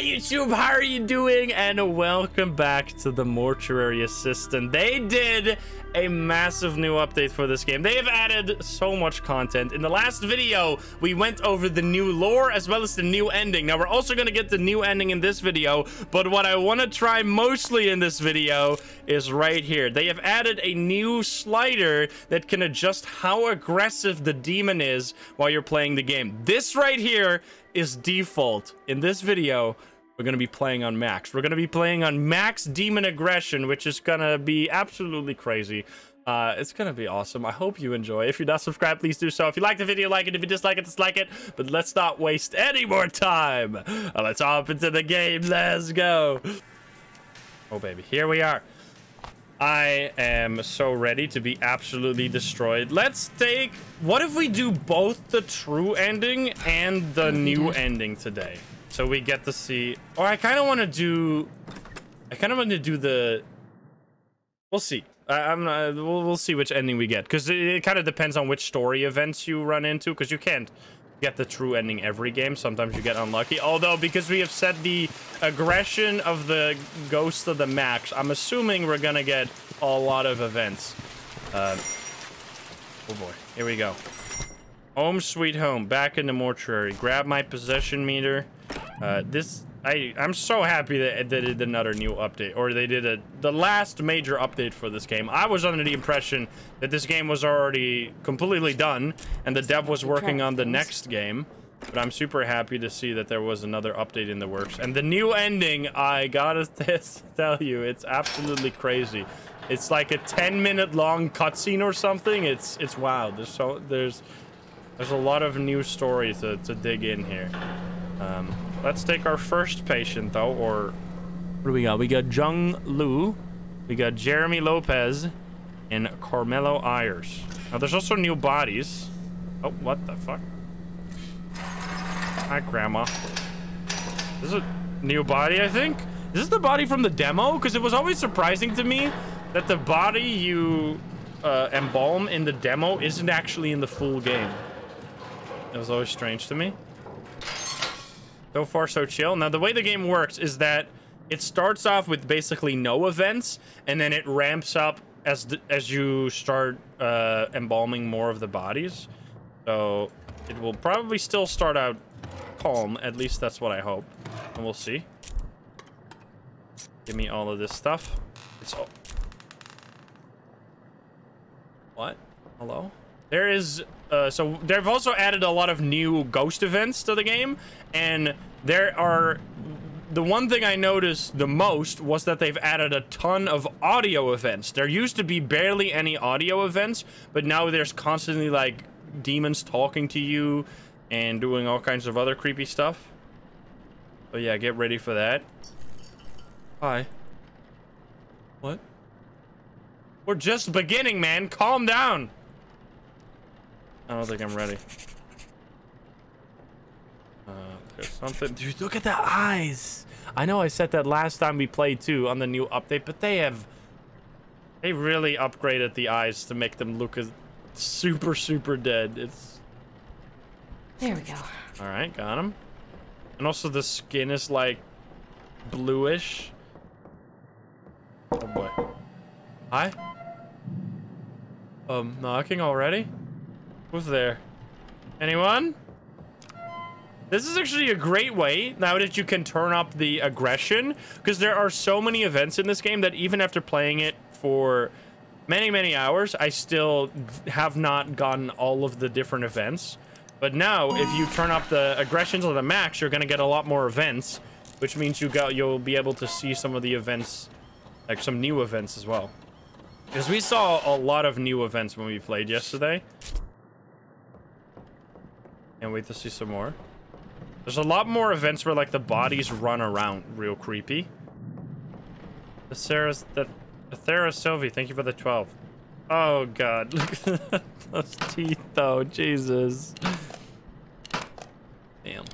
YouTube, how are you doing? And welcome back to the Mortuary Assistant. They did a massive new update for this game. They have added so much content. In the last video, we went over the new lore as well as the new ending. Now, we're also going to get the new ending in this video, but what I want to try mostly in this video is right here. They have added a new slider that can adjust how aggressive the demon is while you're playing the game. This right here is default. In this video, we're going to be playing on max. We're going to be playing on max demon aggression, which is going to be absolutely crazy. Uh, it's going to be awesome. I hope you enjoy. If you're not subscribed, please do so. If you like the video, like it. If you dislike it, dislike it. But let's not waste any more time. Uh, let's hop into the game. Let's go. Oh, baby. Here we are. I am so ready to be absolutely destroyed. Let's take... What if we do both the true ending and the new ending today? So we get to see... Or I kind of want to do... I kind of want to do the... We'll see. I, am not, we'll, we'll see which ending we get. Because it, it kind of depends on which story events you run into. Because you can't get the true ending every game. Sometimes you get unlucky. Although, because we have set the aggression of the Ghost of the Max, I'm assuming we're going to get a lot of events. Uh, oh boy. Here we go. Home sweet home. Back in the mortuary. Grab my possession meter. Uh, this, I, I'm so happy that they did another new update, or they did a the last major update for this game. I was under the impression that this game was already completely done, and the dev was working on the next game. But I'm super happy to see that there was another update in the works. And the new ending, I gotta tell you, it's absolutely crazy. It's like a 10 minute long cutscene or something. It's it's wild. There's so there's there's a lot of new story to, to dig in here. Um, Let's take our first patient, though, or... What do we got? We got Jung Lu, we got Jeremy Lopez, and Carmelo Ayers. Now, there's also new bodies. Oh, what the fuck? Hi, Grandma. This is a new body, I think? This is the body from the demo? Because it was always surprising to me that the body you uh, embalm in the demo isn't actually in the full game. It was always strange to me. So far, so chill. Now, the way the game works is that it starts off with basically no events, and then it ramps up as as you start uh, embalming more of the bodies. So it will probably still start out calm. At least that's what I hope. And we'll see. Give me all of this stuff. It's all... What? Hello? There is uh, so they've also added a lot of new ghost events to the game, and there are the one thing I noticed the most was that they've added a ton of audio events. There used to be barely any audio events, but now there's constantly like demons talking to you and doing all kinds of other creepy stuff. So yeah, get ready for that. Hi. What? We're just beginning, man. Calm down. I don't think I'm ready. Uh, there's something. Dude, look at the eyes. I know I said that last time we played too on the new update, but they have... They really upgraded the eyes to make them look as super, super dead. It's... There we go. Alright, got him. And also the skin is like bluish. Oh boy. Hi? Um, knocking already? Who's there? Anyone? This is actually a great way now that you can turn up the aggression because there are so many events in this game that even after playing it for many, many hours, I still have not gotten all of the different events. But now, if you turn up the aggression to the max, you're going to get a lot more events, which means you got you'll be able to see some of the events, like some new events as well. Because we saw a lot of new events when we played yesterday. Can't wait to see some more. There's a lot more events where, like, the bodies run around real creepy. The Sarah's... The, the Thera Sylvie, thank you for the 12. Oh, God. Look at those teeth, though. Jesus. Damn.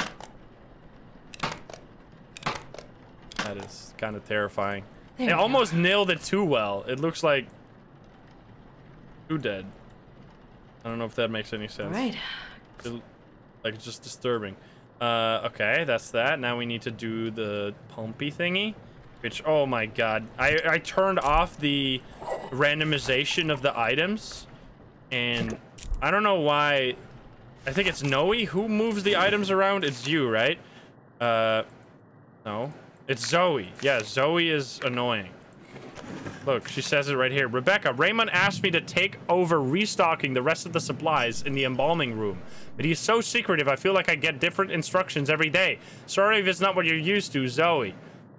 That is kind of terrifying. There they almost go. nailed it too well. It looks like... Too dead. I don't know if that makes any sense. All right. It, like, it's just disturbing. Uh, okay, that's that. Now we need to do the pumpy thingy, which, oh my god. I, I turned off the randomization of the items, and I don't know why. I think it's Noe who moves the items around. It's you, right? Uh, no. It's Zoe. Yeah, Zoe is annoying. Look, she says it right here. Rebecca, Raymond asked me to take over restocking the rest of the supplies in the embalming room. But he's so secretive, I feel like I get different instructions every day. Sorry if it's not what you're used to, Zoe.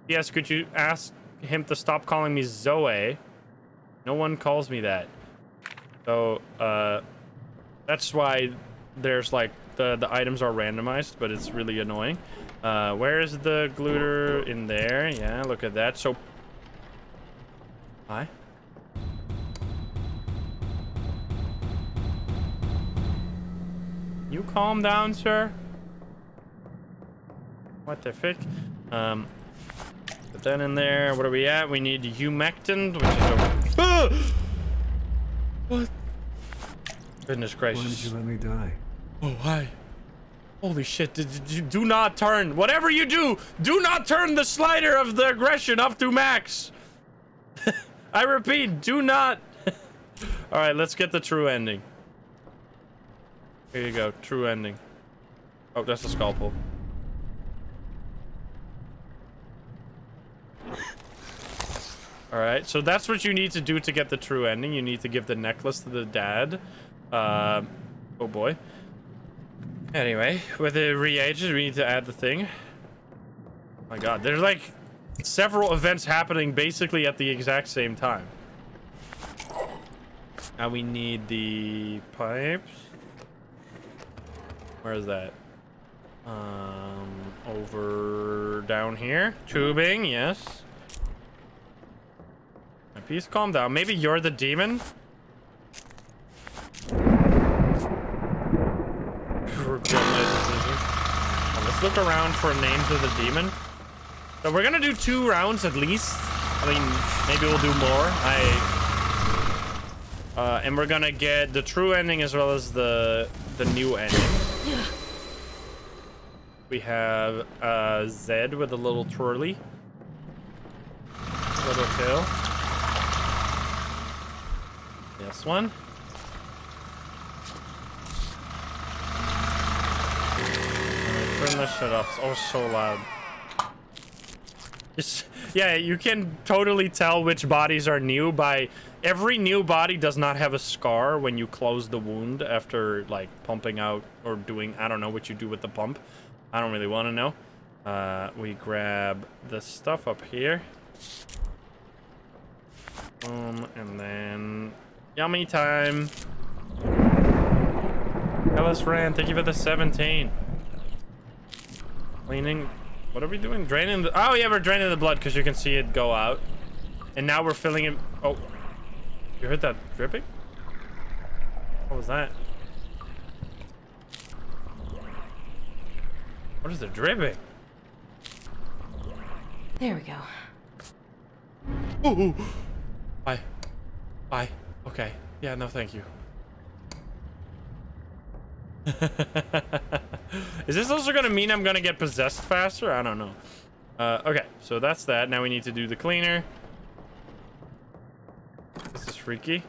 Yes, could you ask him to stop calling me Zoe? No one calls me that. So, uh, that's why there's like, the, the items are randomized, but it's really annoying. Uh, where is the gluter? In there. Yeah, look at that. So Hi. You calm down, sir. What the frick? Um, put that in there. What are we at? We need humectant, which is a... Ah! What? Goodness gracious. Why did you let me die? Oh, hi. Holy shit, did, did you do not turn. Whatever you do, do not turn the slider of the aggression up to max. I repeat, do not. All right, let's get the true ending. Here you go, true ending. Oh, that's a scalpel. All right, so that's what you need to do to get the true ending. You need to give the necklace to the dad. Uh, oh boy. Anyway, with the reagent, we need to add the thing. Oh my god, there's like several events happening basically at the exact same time. Now we need the pipes. Where is that? Um, over down here. Tubing, yes. My piece, calm down. Maybe you're the demon? Let's look around for names of the demon. So we're gonna do two rounds at least. I mean, maybe we'll do more. I uh, and we're gonna get the true ending as well as the the new ending. We have uh, Zed with a little twirly, little tail. This one. Turn this shit off. Oh, so loud. yeah, you can totally tell which bodies are new by every new body does not have a scar when you close the wound after like pumping out or doing I don't know what you do with the pump. I don't really want to know. Uh, we grab the stuff up here. Um, and then yummy time. Ellis Rand, thank you for the 17. Cleaning what are we doing? Draining the... Oh, yeah, we're draining the blood because you can see it go out. And now we're filling it... Oh. You heard that dripping? What was that? What is the dripping? There we go. Ooh, ooh. Bye. Bye. Okay. Yeah, no, thank you. Is this also gonna mean I'm gonna get possessed faster? I don't know. Uh, okay, so that's that. Now we need to do the cleaner. This is freaky.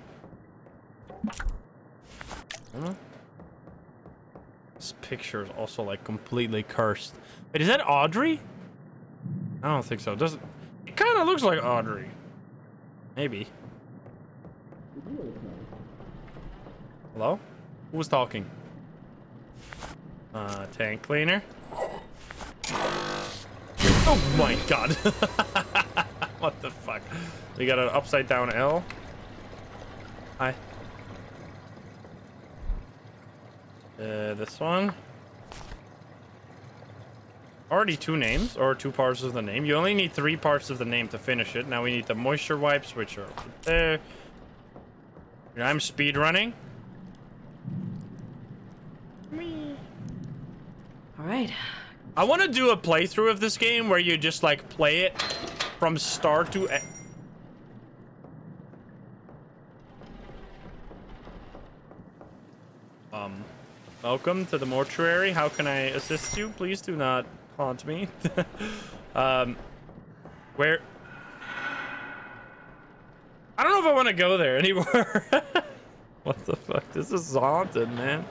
This picture is also like completely cursed. Wait, is that Audrey? I don't think so. Doesn't it kind of looks like Audrey? Maybe. Hello? Who was talking? Uh, tank cleaner. Oh my god. what the fuck? We got an upside down L. Hi. Uh, this one. Already two names, or two parts of the name. You only need three parts of the name to finish it. Now we need the moisture wipes, which are there. I'm speed running. All right. I want to do a playthrough of this game where you just like play it from start to end. Um, Welcome to the mortuary. How can I assist you? Please do not haunt me. um, where? I don't know if I want to go there anymore. what the fuck? This is haunted, man.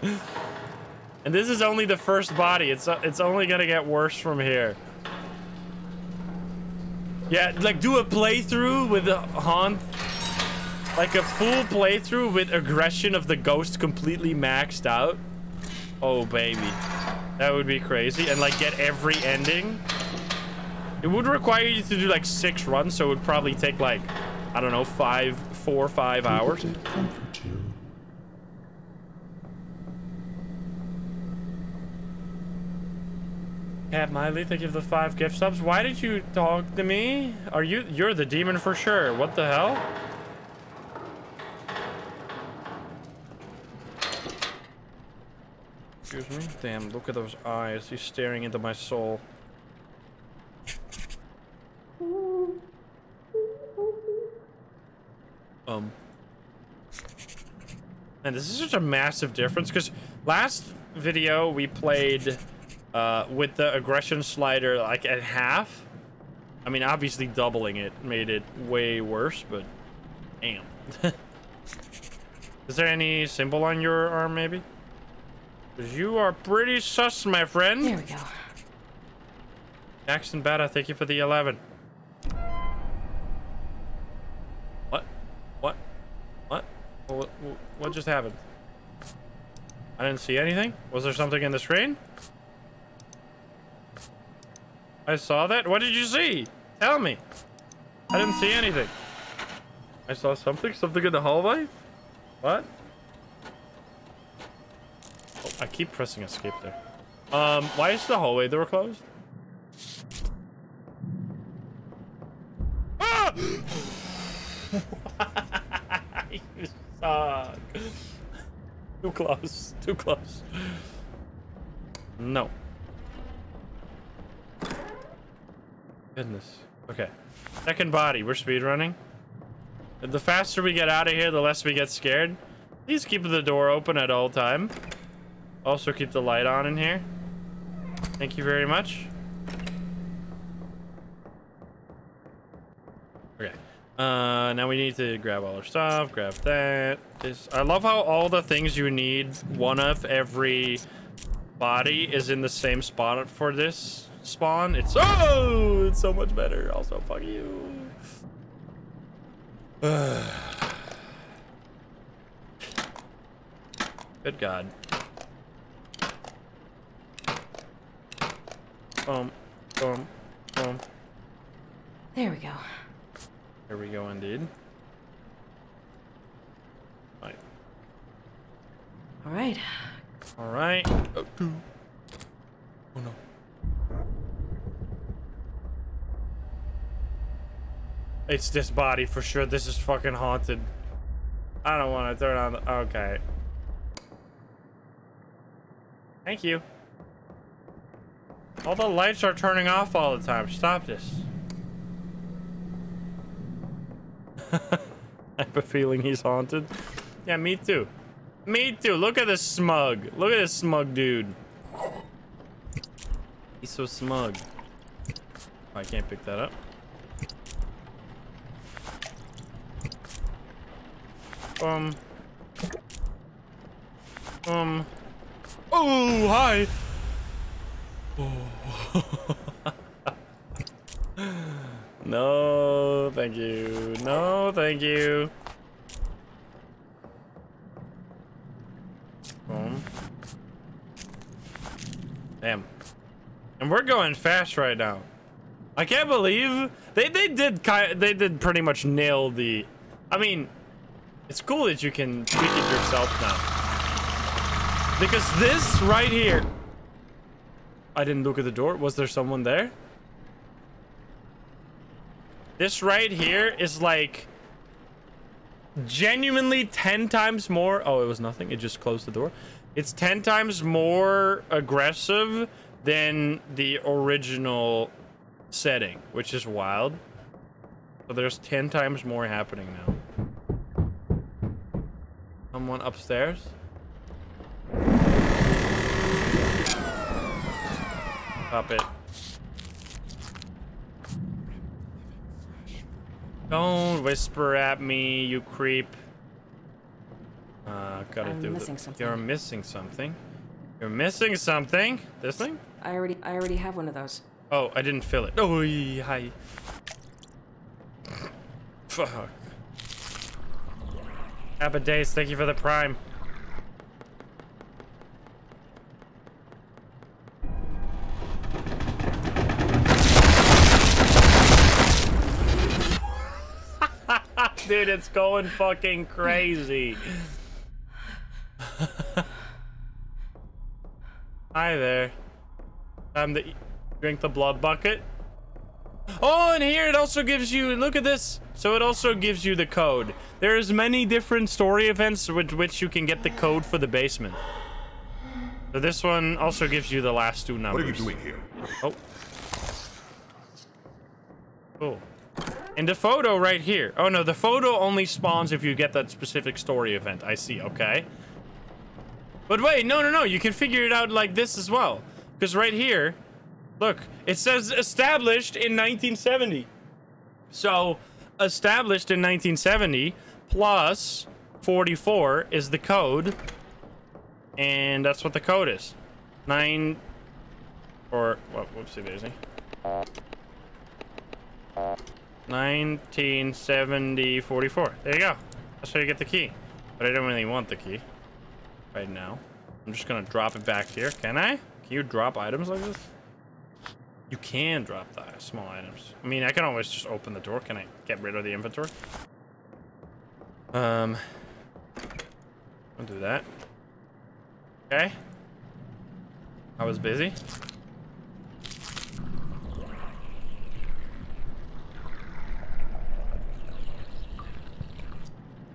And this is only the first body. It's uh, it's only gonna get worse from here. Yeah, like do a playthrough with a haunt, like a full playthrough with aggression of the ghost completely maxed out. Oh baby, that would be crazy. And like get every ending. It would require you to do like six runs, so it would probably take like, I don't know, five, four, five hours. Cat Miley, thank you for the five gift subs. Why did you talk to me? Are you, you're the demon for sure. What the hell? Excuse me? Damn, look at those eyes. He's staring into my soul. Um. And this is such a massive difference because last video we played uh, with the aggression slider like at half. I mean, obviously doubling it made it way worse, but damn. Is there any symbol on your arm, maybe? Because you are pretty sus, my friend. There we go. Jackson Bada, thank you for the 11. What? What? What? What, what just happened? I didn't see anything. Was there something in the screen? I saw that. What did you see? Tell me. I didn't see anything. I saw something. Something in the hallway. What? Oh, I keep pressing escape there. Um, why is the hallway door closed? Ah! you suck. Too close. Too close. No. Goodness. Okay. Second body. We're speed running. The faster we get out of here, the less we get scared. Please keep the door open at all time. Also keep the light on in here. Thank you very much. Okay. Uh, now we need to grab all our stuff. Grab that. This. I love how all the things you need, one of every body, is in the same spot for this spawn. It's oh, it's so much better. Also, fuck you. Good God. Boom, boom, boom. There we go. Here we go, indeed. Right. All right. All right. Oh, oh no. It's this body for sure. This is fucking haunted. I don't want to turn on the... Okay. Thank you. All the lights are turning off all the time. Stop this. I have a feeling he's haunted. Yeah, me too. Me too. Look at this smug. Look at this smug dude. He's so smug. Oh, I can't pick that up. Um. Um. Oh, hi. Oh. no, thank you. No, thank you. Um. Damn. And we're going fast right now. I can't believe they they did they did pretty much nail the I mean it's cool that you can tweak it yourself now. Because this right here... I didn't look at the door. Was there someone there? This right here is like... Genuinely 10 times more... Oh, it was nothing. It just closed the door. It's 10 times more aggressive than the original setting, which is wild. So there's 10 times more happening now. Someone upstairs? Stop it. Don't whisper at me, you creep. Uh, gotta I'm do missing something. You're missing something. You're missing something. This thing? I already, I already have one of those. Oh, I didn't fill it. Oh, hi. Fuck. Days. Thank you for the prime. Dude, it's going fucking crazy. Hi there. Time to drink the blood bucket. Oh, and here it also gives you, look at this. So it also gives you the code. There's many different story events with which you can get the code for the basement. So this one also gives you the last two numbers. What are you doing here? Oh. Cool. And the photo right here. Oh no, the photo only spawns if you get that specific story event. I see, okay. But wait, no, no, no. You can figure it out like this as well. Because right here, look, it says established in 1970. So, established in 1970 plus 44 is the code. And that's what the code is. Nine or what? Whoopsie daisy. 1970 44. There you go. That's how you get the key. But I don't really want the key right now. I'm just gonna drop it back here. Can I? Can you drop items like this? You can drop the small items. I mean, I can always just open the door. Can I get rid of the inventory? Um, I'll do that. Okay. I was busy.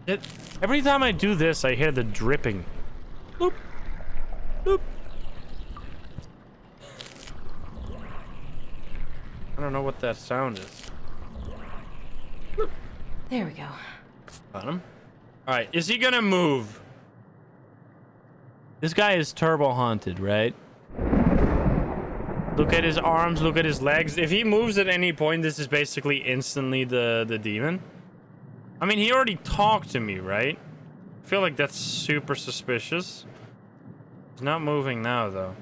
It, every time I do this, I hear the dripping. Bloop. Bloop. I don't know what that sound is. There we go. Got him. All right, is he gonna move? This guy is turbo haunted, right? Look at his arms, look at his legs. If he moves at any point, this is basically instantly the, the demon. I mean, he already talked to me, right? I feel like that's super suspicious. He's not moving now, though.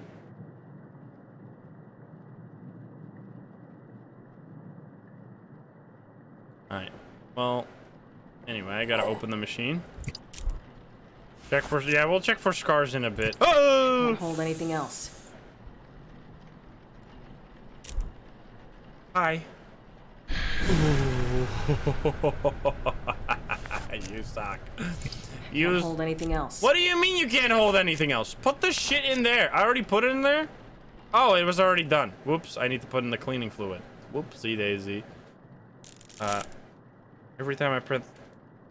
Alright. Well, anyway, I gotta open the machine. Check for... Yeah, we'll check for scars in a bit. Oh! Can't hold anything else. Hi. you suck. Can't You. hold anything else. What do you mean you can't hold anything else? Put the shit in there. I already put it in there. Oh, it was already done. Whoops. I need to put in the cleaning fluid. Whoopsie daisy. Uh, every time I print.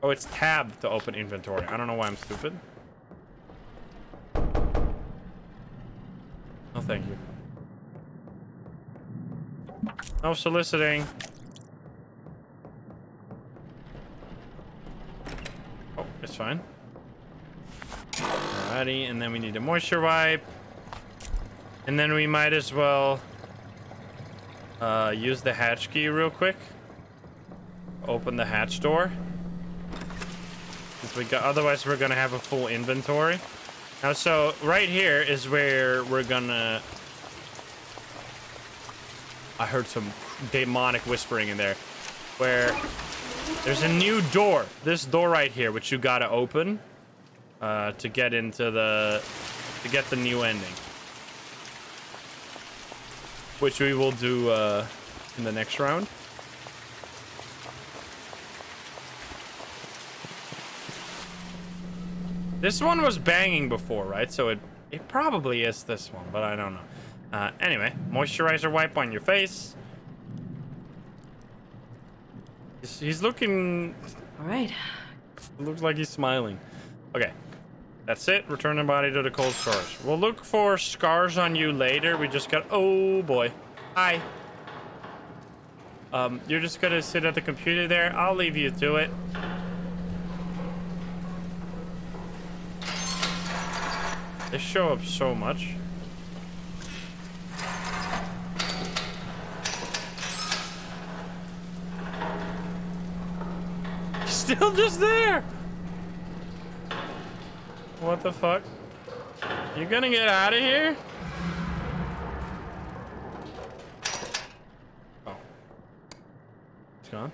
Oh, it's tab to open inventory. I don't know why I'm stupid. Oh, thank you. No soliciting. Oh, it's fine. Alrighty, and then we need a moisture wipe. And then we might as well uh, use the hatch key real quick. Open the hatch door. we got, otherwise, we're gonna have a full inventory. Now, so right here is where we're gonna. I heard some demonic whispering in there. Where there's a new door. This door right here, which you gotta open uh, to get into the to get the new ending, which we will do uh, in the next round. This one was banging before, right? So it it probably is this one, but I don't know. Uh, anyway, moisturizer wipe on your face. He's, he's looking All right. Looks like he's smiling. Okay. That's it. Return the body to the cold storage. We'll look for scars on you later. We just got... Oh, boy. Hi. Um, you're just gonna sit at the computer there. I'll leave you to it. They show up so much. Still just there! What the fuck? You gonna get out of here? Oh. It's gone.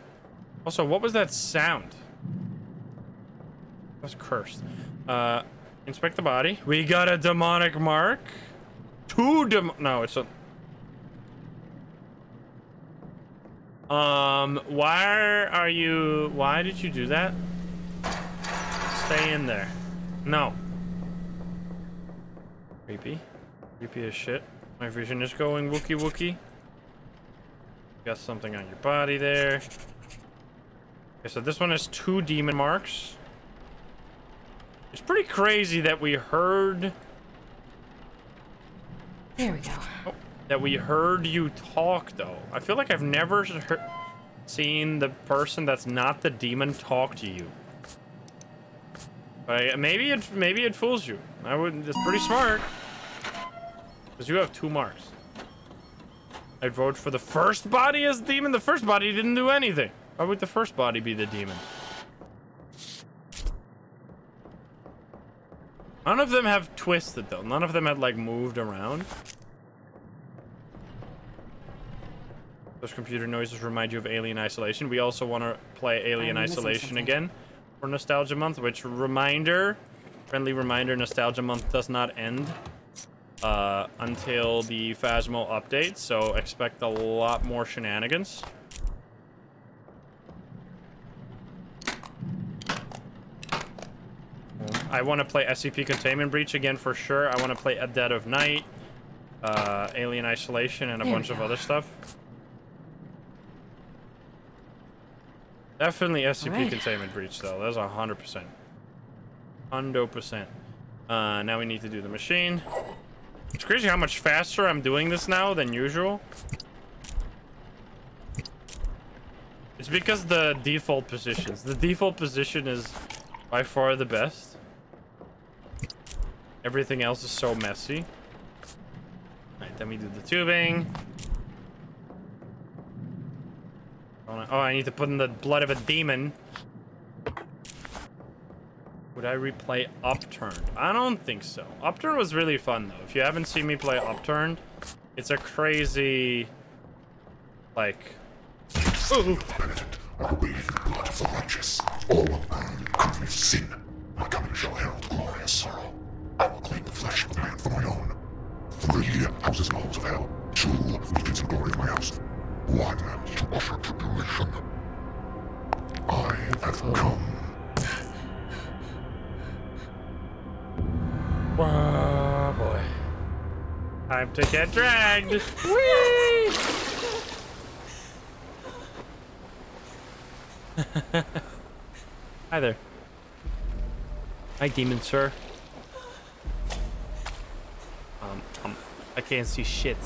Also, what was that sound? That was cursed. Uh inspect the body. We got a demonic mark. Two dem- No, it's a- Um, why are you... Why did you do that? Stay in there. No. Creepy. Creepy as shit. My vision is going wookie wookie. Got something on your body there. Okay, so this one has two demon marks. It's pretty crazy that we heard... There we go. Oh, that we heard you talk, though. I feel like I've never heard, seen the person that's not the demon talk to you. But maybe it maybe it fools you. I would. It's pretty smart. Because you have two marks. I'd vote for the first body as demon. The first body didn't do anything. Why would the first body be the demon? None of them have twisted though. None of them had like moved around. Those computer noises remind you of Alien Isolation. We also want to play Alien Isolation again for Nostalgia Month, which reminder, friendly reminder, Nostalgia Month does not end uh, until the Phasmo update, so expect a lot more shenanigans. I want to play SCP Containment Breach again for sure. I want to play A Dead of Night, uh, Alien Isolation, and a There bunch of other stuff. Definitely SCP Alright. Containment Breach, though. That's a hundred percent. 100%. Uh, now we need to do the machine. It's crazy how much faster I'm doing this now than usual. It's because the default positions. The default position is by far the best. Everything else is so messy. Alright, then we do the tubing. Oh, I need to put in the blood of a demon. Would I replay Upturned? I don't think so. Upturned was really fun, though. If you haven't seen me play Upturned, it's a crazy... Like... Ooh. I in the blood of the righteous. All mankind covered with sin. My coming shall herald glorious sorrow. I will claim the flesh of man for my own. Three houses and halls of hell. Two beacons of glory of my house. One to usher tribulation. I have come. Oh, boy. Time to get dragged. Whee! Hi there. Hi, demon sir. I can't see shit.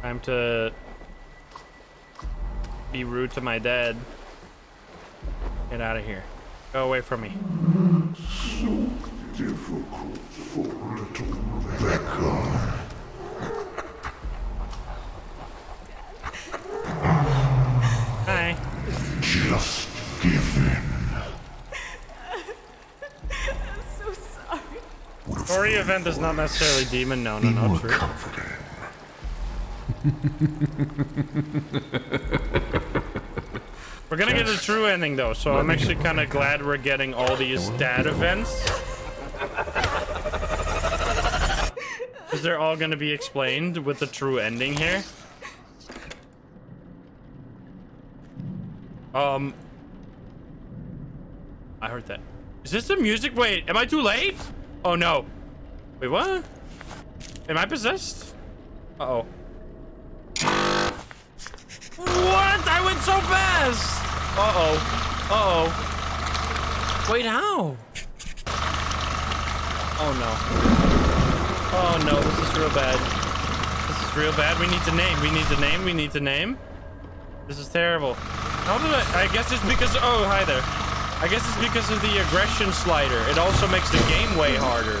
Time to be rude to my dad. Get out of here. Go away from me. Difficult for little Rebecca. Hi. Just give Story event is not necessarily demon. No, no, no, true. We're gonna get a true ending though, so I'm actually kind of glad we're getting all these dad events. Because they're all gonna be explained with the true ending here. Um. I heard that. Is this the music? Wait, am I too late? Oh no. Wait, what? Am I possessed? Uh-oh. What? I went so fast! Uh-oh. Uh-oh. Wait, how? Oh, no. Oh, no. This is real bad. This is real bad. We need to name. We need to name. We need to name. This is terrible. How did I... I guess it's because... Oh, hi there. I guess it's because of the aggression slider. It also makes the game way harder.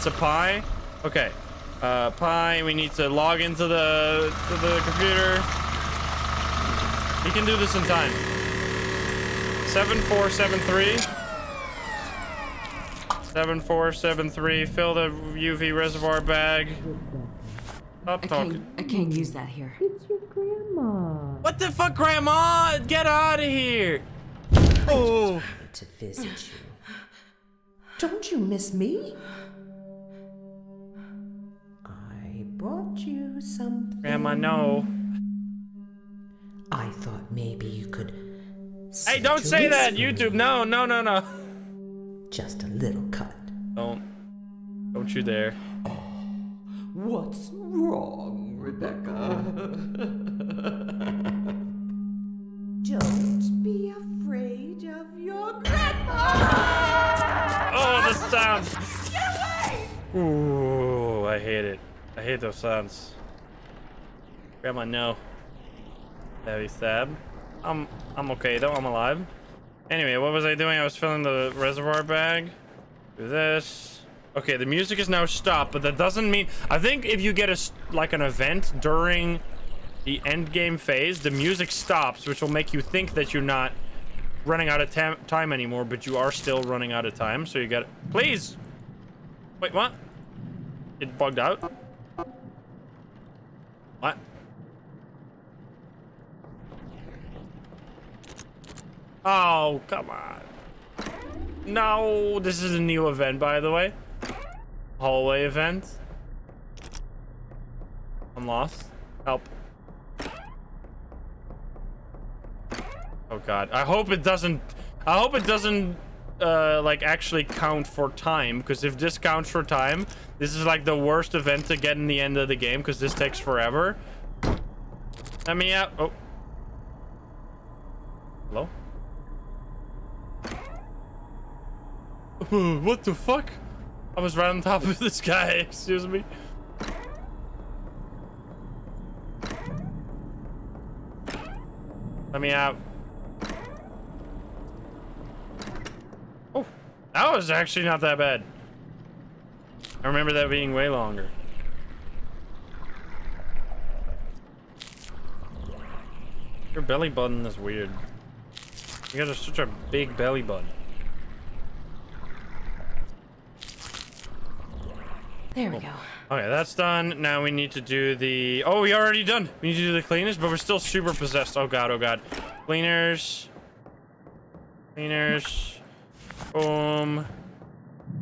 It's a pie? Okay. Uh, Pi, we need to log into the to the computer. He can do this in time. 7473. 7473. Fill the UV reservoir bag. Stop I talking. can't, I can't use that here. It's your grandma. What the fuck, Grandma? Get out of here. Oh. To visit you. Don't you miss me? Brought you something. Grandma, no. I thought maybe you could. Hey, don't say that, YouTube. me. No, no, no, no. Just a little cut. Don't. Don't you dare. Oh, What's wrong, Rebecca? Don't be afraid of your grandma. Oh, the sounds. Ooh, I hate it. I hate those sounds. Grandma, no. Heavy stab. I'm I'm okay though. I'm alive. Anyway, what was I doing? I was filling the reservoir bag. Do this. Okay, the music is now stopped, but that doesn't mean. I think if you get a like an event during the end game phase, the music stops, which will make you think that you're not running out of time anymore, but you are still running out of time. So you get please. Wait, what? It bugged out. What? Oh, come on. No, this is a new event, by the way. Hallway event. I'm lost. Help. Oh god. I hope it doesn't I hope it doesn't uh like actually count for time because if this counts for time, this is like the worst event to get in the end of the game because this takes forever. Let me out. Oh. Hello? what the fuck? I was right on top of this guy, excuse me. Let me out. Oh, that was actually not that bad. I remember that being way longer. Your belly button is weird. You got a, such a big belly button. There we go. Okay, that's done. Now we need to do the... Oh, we already done. We need to do the cleaners, but we're still super possessed. Oh, God. Oh, God. Cleaners. Cleaners. Boom.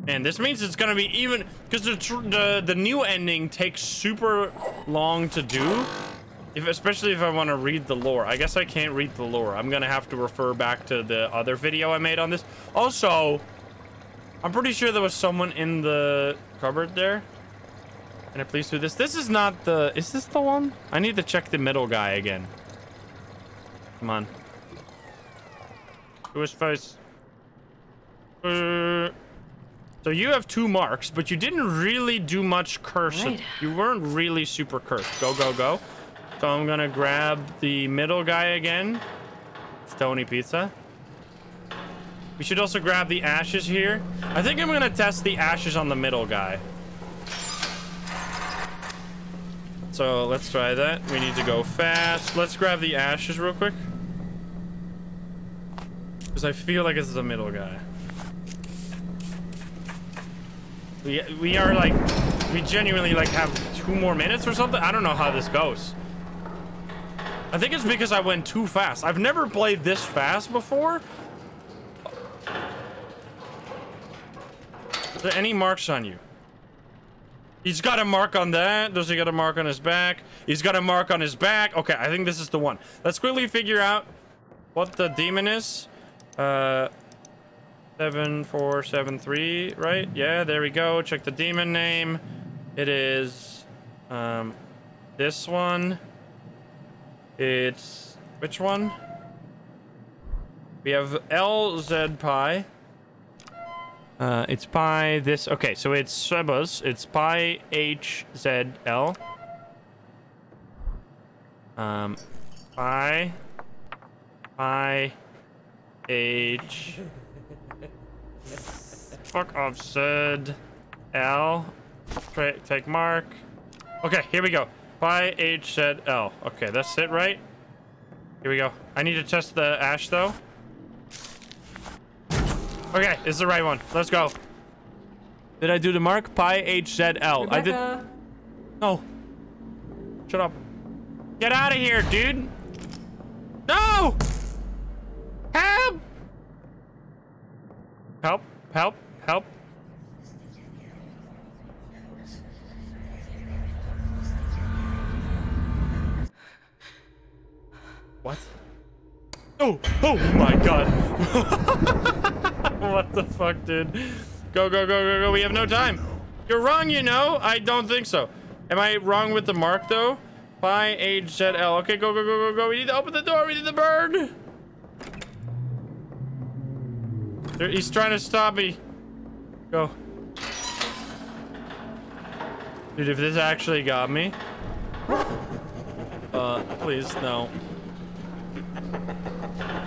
And this means it's going to be even... Because the, the, the new ending takes super long to do. If, especially if I want to read the lore. I guess I can't read the lore. I'm to have to refer back to the other video I made on this. Also, I'm pretty sure there was someone in the cupboard there. Can I please do this? This is not the... Is this the one? I need to check the middle guy again. Come on. To his face. Uh, so you have two marks, but you didn't really do much curse. Right. You weren't really super cursed. Go, go, go. So I'm gonna grab the middle guy again. Stony pizza. We should also grab the ashes here. I think I'm gonna test the ashes on the middle guy. So let's try that. We need to go fast. Let's grab the ashes real quick. Because I feel like this is a middle guy. We, we are like, we genuinely like have two more minutes or something. I don't know how this goes. I think it's because I went too fast. I've never played this fast before. Is there any marks on you? He's got a mark on that. Does he got a mark on his back? He's got a mark on his back. Okay, I think this is the one. Let's quickly figure out what the demon is. Uh, seven four seven three, right? Yeah, there we go. Check the demon name. It is um this one. It's which one? We have LZ Pi. Uh, it's pi this. Okay, so it's Sebas. It's pi HZL. Um, pi. Pi. H. Fuck off, Zed. L. Take mark. Okay, here we go. Pi H Z L. Okay, that's it, right? Here we go. I need to test the ash though. Okay, it's the right one. Let's go. Did I do the mark? Pi H Z L. I did. Rebecca, No. Shut up. Get out of here, dude. No! Help! Help, help, help. What? Oh, oh my god. what the fuck, dude? Go, go, go, go, go. We have no time. You're wrong, you know. I don't think so. Am I wrong with the mark, though? Pi H Z L. Okay, go, go, go, go, go. We need to open the door. We need the bird. There- He's trying to stop me. Go. Dude, if this actually got me. Uh, please, no.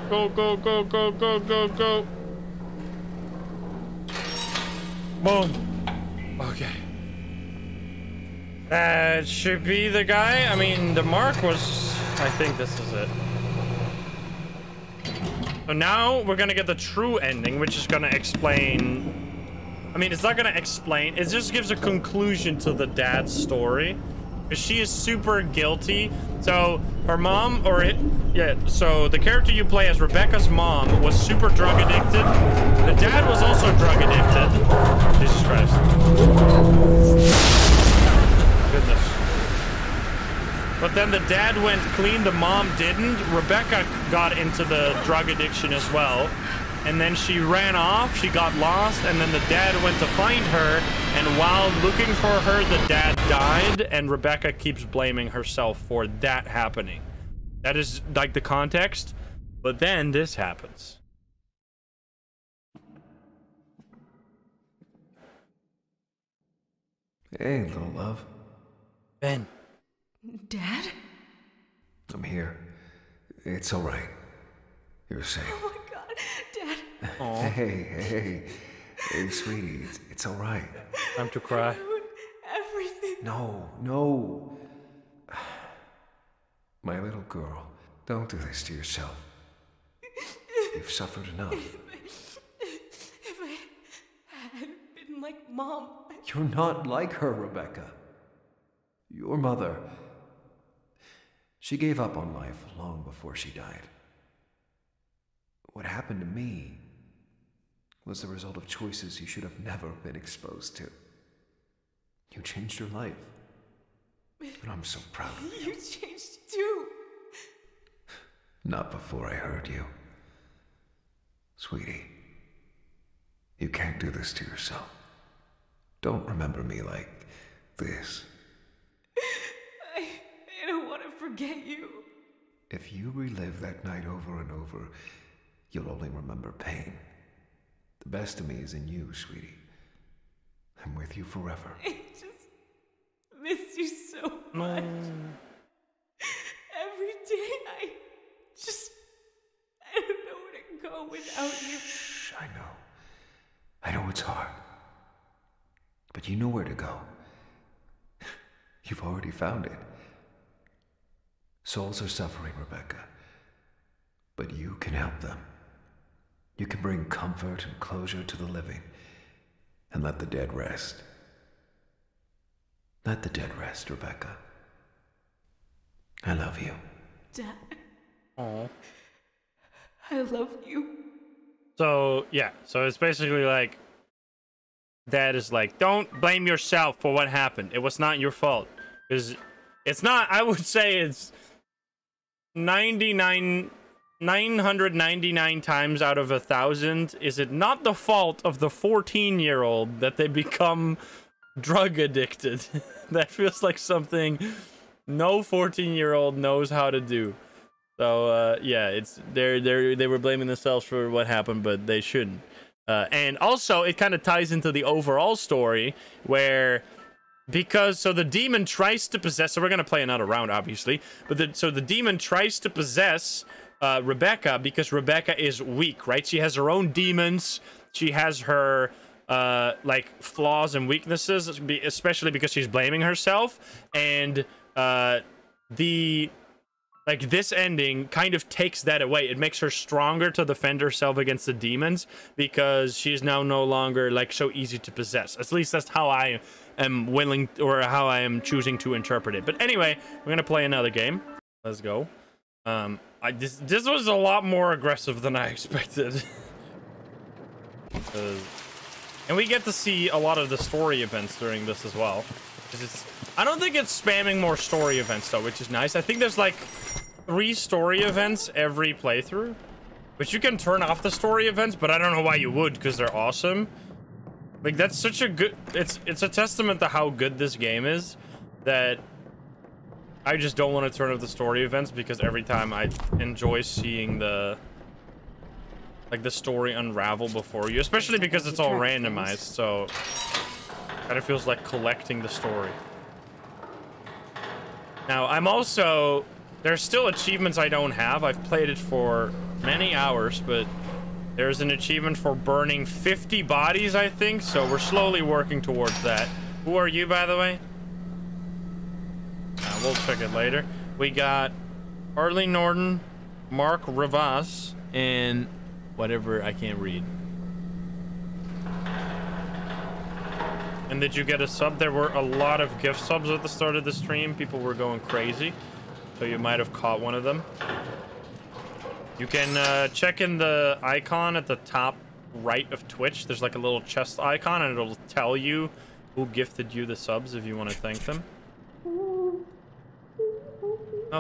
Go, go, go, go, go, go, go. Boom. Okay. That should be the guy. I mean, the mark was... I think this is it. So now we're gonna get the true ending, which is gonna explain... I mean, it's not gonna explain. It just gives a conclusion to the dad's story. Because she is super guilty. So her mom, or it, yeah, so the character you play as Rebecca's mom was super drug addicted. The dad was also drug addicted. Jesus Christ. Goodness. But then the dad went clean, the mom didn't. Rebecca got into the drug addiction as well. And then she ran off, she got lost, and then the dad went to find her. And while looking for her, the dad died, and Rebecca keeps blaming herself for that happening. That is like the context. But then this happens. Hey, little love. Ben. Dad? I'm here. It's all right. You're safe. Oh my god, Dad. Hey, hey, hey, sweetie. It's, it's all right. Time to cry. Everything. No, no. My little girl, don't do this to yourself. You've suffered enough. If I, If I had been like Mom, You're not like her, Rebecca. Your mother. She gave up on life long before she died. What happened to me was the result of choices you should have never been exposed to. You changed your life. And I'm so proud of you. you changed too. Not before I heard you. Sweetie, you can't do this to yourself. Don't remember me like this. I, I don't want to forget you. If you relive that night over and over, you'll only remember pain. The best of me is in you, sweetie. I'm with you forever. I just miss you so much. Every day I just I don't know where to go without you. Shh, I know. I know it's hard. But you know where to go. You've already found it. Souls are suffering, Rebecca. But you can help them. You can bring comfort and closure to the living and let the dead rest. Let the dead rest, Rebecca. I love you. Dad, Aw. I love you. So yeah, so it's basically like dad is like, don't blame yourself for what happened. It was not your fault. Because it's not, I would say it's 99, 999 times out of a thousand. Is it not the fault of the 14 year old that they become drug addicted? that feels like something no 14 year old knows how to do. So uh, yeah, it's they're they they were blaming themselves for what happened, but they shouldn't. Uh, and also, it kind of ties into the overall story where because so the demon tries to possess. So we're gonna play another round, obviously. But the, so the demon tries to possess uh, Rebecca because Rebecca is weak, right? She has her own demons. She has her uh, like flaws and weaknesses, especially because she's blaming herself, and uh, the like this ending kind of takes that away. It makes her stronger to defend herself against the demons because she's now no longer like so easy to possess. At least that's how I am willing or how I am choosing to interpret it. But anyway, we're gonna play another game. Let's go. Um, I this this was a lot more aggressive than I expected. Uh, and we get to see a lot of the story events during this as well. I don't think it's spamming more story events though, which is nice. I think there's like three story events every playthrough. But you can turn off the story events, but I don't know why you would, because they're awesome. Like that's such a good it's it's a testament to how good this game is that I just don't want to turn off the story events because every time I enjoy seeing the like the story unravel before you, especially because it's all randomized, so kind of feels like collecting the story. Now, I'm also there's still achievements I don't have. I've played it for many hours, but there's an achievement for burning 50 bodies, I think, so we're slowly working towards that. Who are you, by the way? Uh, we'll check it later. We got Harley Norton, Mark Ravas, and whatever I can't read. And did you get a sub? There were a lot of gift subs at the start of the stream. People were going crazy. So you might have caught one of them. You can uh, check in the icon at the top right of Twitch. There's like a little chest icon and it'll tell you who gifted you the subs if you want to thank them. No,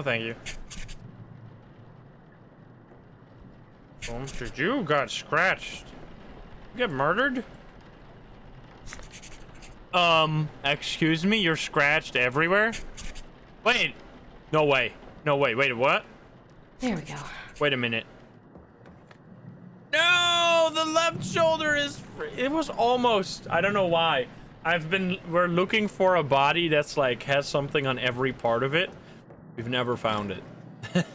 thank you. Boom. Did you got scratched? You get murdered? Um, excuse me, you're scratched everywhere? Wait. No way. No way. Wait, what? There we go. Wait a minute. No, the left shoulder is. fr- It was almost. I don't know why. I've been. We're looking for a body that's like has something on every part of it. We've never found it.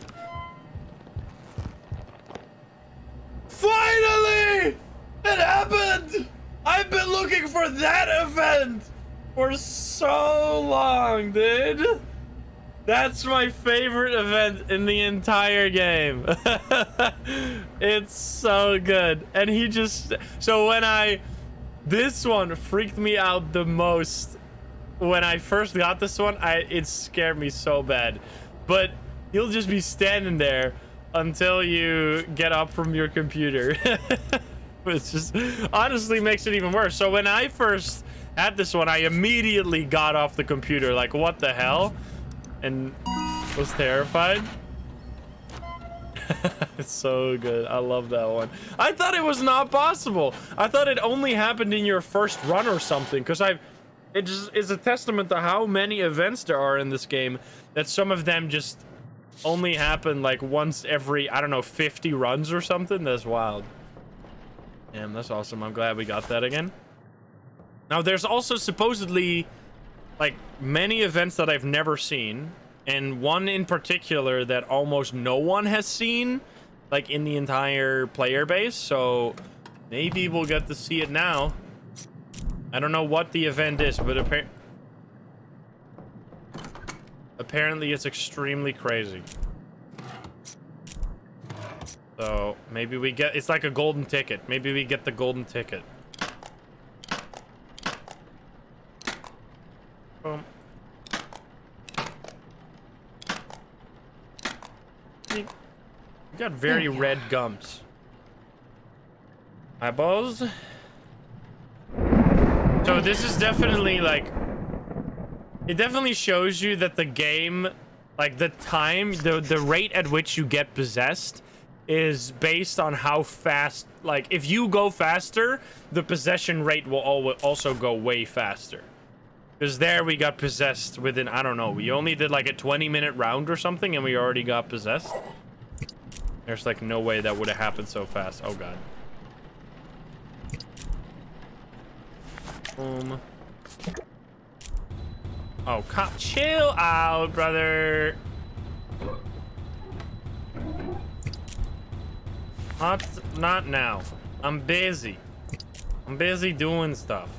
Finally! It happened! I've been looking for that event for so long, dude. That's my favorite event in the entire game. it's so good. And he just so when I this one freaked me out the most when I first got this one, I it scared me so bad. But you'll just be standing there until you get up from your computer. Which just honestly makes it even worse. So when I first had this one, I immediately got off the computer like what the hell? And was terrified. it's so good. I love that one. I thought it was not possible. I thought it only happened in your first run or something because I it just is a testament to how many events there are in this game that some of them just only happen like once every I don't know 50 runs or something. That's wild. Damn, that's awesome. I'm glad we got that again. Now there's also supposedly like many events that I've never seen, and one in particular that almost no one has seen, like in the entire player base. So maybe we'll get to see it now. I don't know what the event is, but appar apparently it's extremely crazy. So maybe we get it's like a golden ticket. Maybe we get the golden ticket. Boom. You got very red gums. Eyeballs. So this is definitely like it definitely shows you that the game like the time the the rate at which you get possessed is based on how fast like if you go faster the possession rate will also go way faster because there we got possessed within i don't know we only did like a 20 minute round or something and we already got possessed there's like no way that would have happened so fast oh god boom oh cop chill out brother Not, not now. I'm busy. I'm busy doing stuff.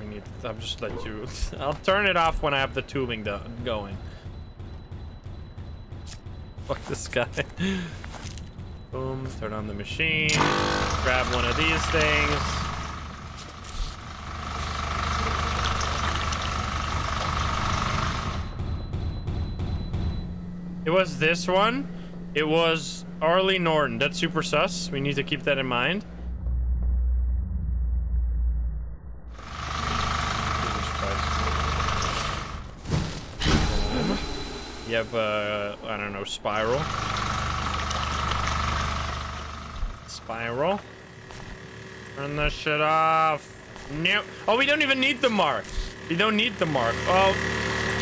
We need. I'll just let you. I'll turn it off when I have the tubing do going. Fuck this guy. Boom. Turn on the machine. Grab one of these things. It was this one. It was Arlie Norton. That's super sus. We need to keep that in mind. Jesus Christ. Boom. You have, uh, I don't know, Spiral. Spiral. Turn this shit off. No. Oh, we don't even need the mark. We don't need the mark. Oh,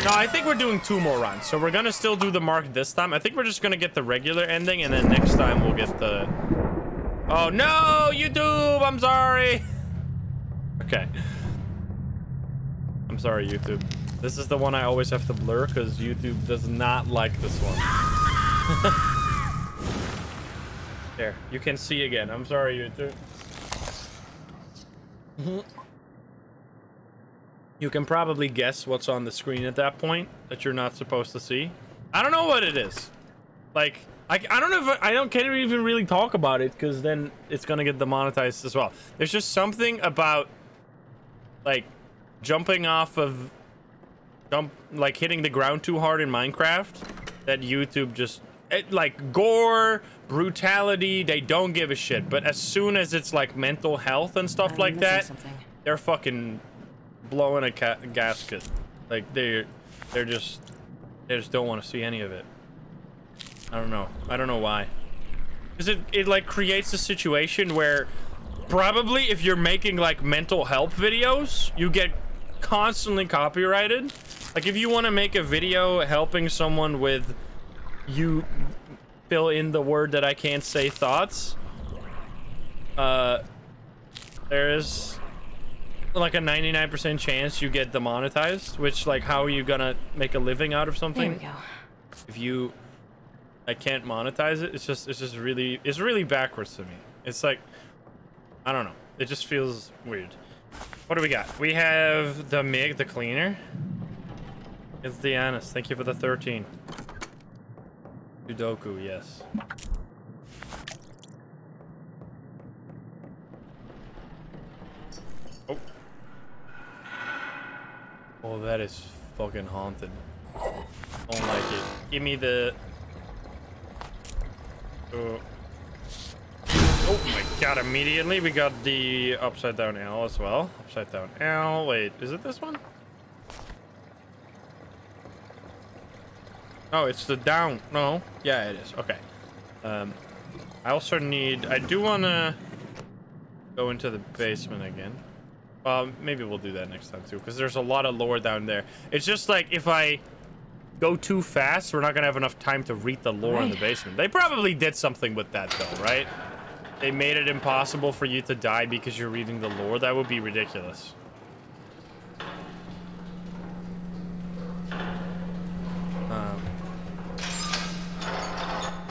no, I think we're doing two more runs. So we're gonna still do the mark this time. I think we're just gonna get the regular ending, and then next time we'll get the... Oh, no! YouTube! I'm sorry! Okay. I'm sorry, YouTube. This is the one I always have to blur, because YouTube does not like this one. there, you can see again. I'm sorry, YouTube. You can probably guess what's on the screen at that point that you're not supposed to see. I don't know what it is. Like, I, I don't know if I, don't can't even really talk about it because then it's gonna get demonetized as well. There's just something about like jumping off of jump like hitting the ground too hard in Minecraft that YouTube just it, like gore brutality they don't give a shit but as soon as it's like mental health and stuff I'm like that something. they're fucking blowing a ca gasket. Like they're they're just they just don't want to see any of it. I don't know. I don't know why. Cause it it like creates a situation where probably if you're making like mental health videos, you get constantly copyrighted. Like if you want to make a video helping someone with you fill in the word that I can't say thoughts. Uh there's like a 99% chance you get demonetized, which like how are you gonna make a living out of There something we go. if you I can't monetize it? It's just it's just really it's really backwards to me. It's like I don't know. It just feels weird. What do we got? We have the MIG, the cleaner. It's Diana's. Thank you for the 13. Sudoku, yes. Oh. Oh, that is fucking haunted. Don't like it. Give me the... Oh. Oh my god, immediately we got the upside down L as well. Upside down L. Wait, is it this one? Oh, it's the down. No. Yeah, it is. Okay. Um, I also need... I do want to go into the basement again. Well, maybe we'll do that next time too, because there's a lot of lore down there. It's just like if I go too fast, we're not gonna have enough time to read the lore in the basement. They probably did something with that though, right? They made it impossible for you to die because you're reading the lore. That would be ridiculous. Um,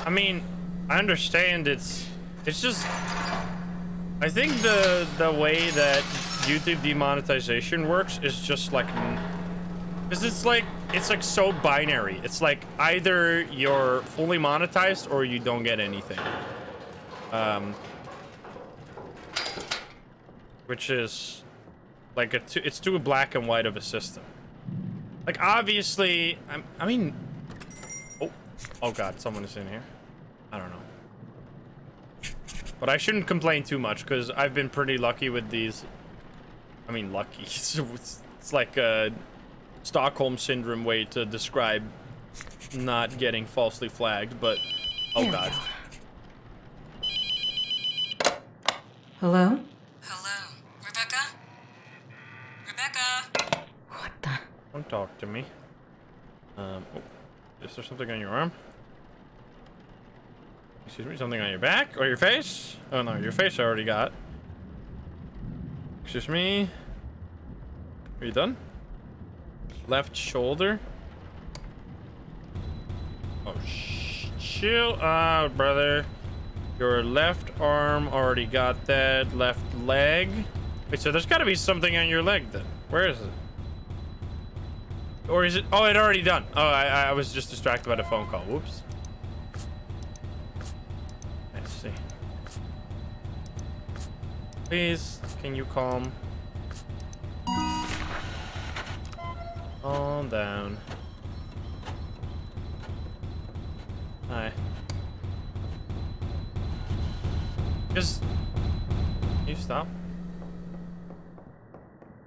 I mean, I understand it's it's just I think the the way that YouTube demonetization works is just like because it's like it's like so binary. It's like either you're fully monetized or you don't get anything. Um, which is like a too, it's too black and white of a system. Like obviously, I'm, I mean, oh, oh god, someone is in here. I don't know. But I shouldn't complain too much because I've been pretty lucky with these. I mean, lucky. It's, it's, it's like a Stockholm syndrome way to describe not getting falsely flagged, but oh god. go. Hello? Hello, Rebecca? Rebecca? What the? Don't talk to me. Um, oh, is there something on your arm? Excuse me, something on your back or your face? Oh no, your face I already got. Excuse me. Are you done? Left shoulder. Oh, sh chill out, brother. Your left arm already got that. Left leg. Wait, so there's got to be something on your leg then. Where is it? Or is it? Oh, it already done. Oh, I, I was just distracted by the phone call. Whoops. Let's see. Please, can you calm? Calm down. Hi. Can you stop?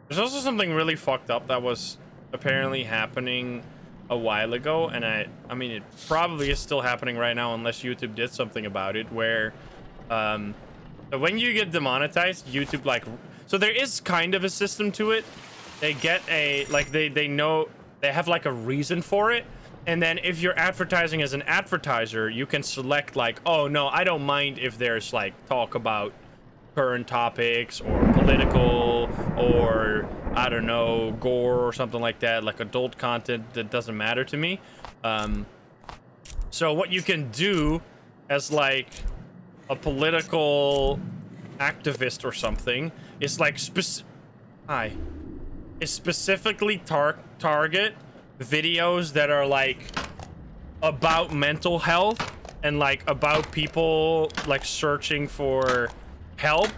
There's also something really fucked up that was apparently happening a while ago, and I, I mean, it probably is still happening right now unless YouTube did something about it, where, um, when you get demonetized, YouTube, like, so there is kind of a system to it. They get a, like, they, they know, they have, like, a reason for it, and then if you're advertising as an advertiser, you can select, like, oh, no, I don't mind if there's, like, talk about current topics or political or I don't know gore or something like that like adult content that doesn't matter to me. Um, so what you can do as like a political activist or something is like spec hi. Is specifically tar target videos that are like about mental health and like about people like searching for help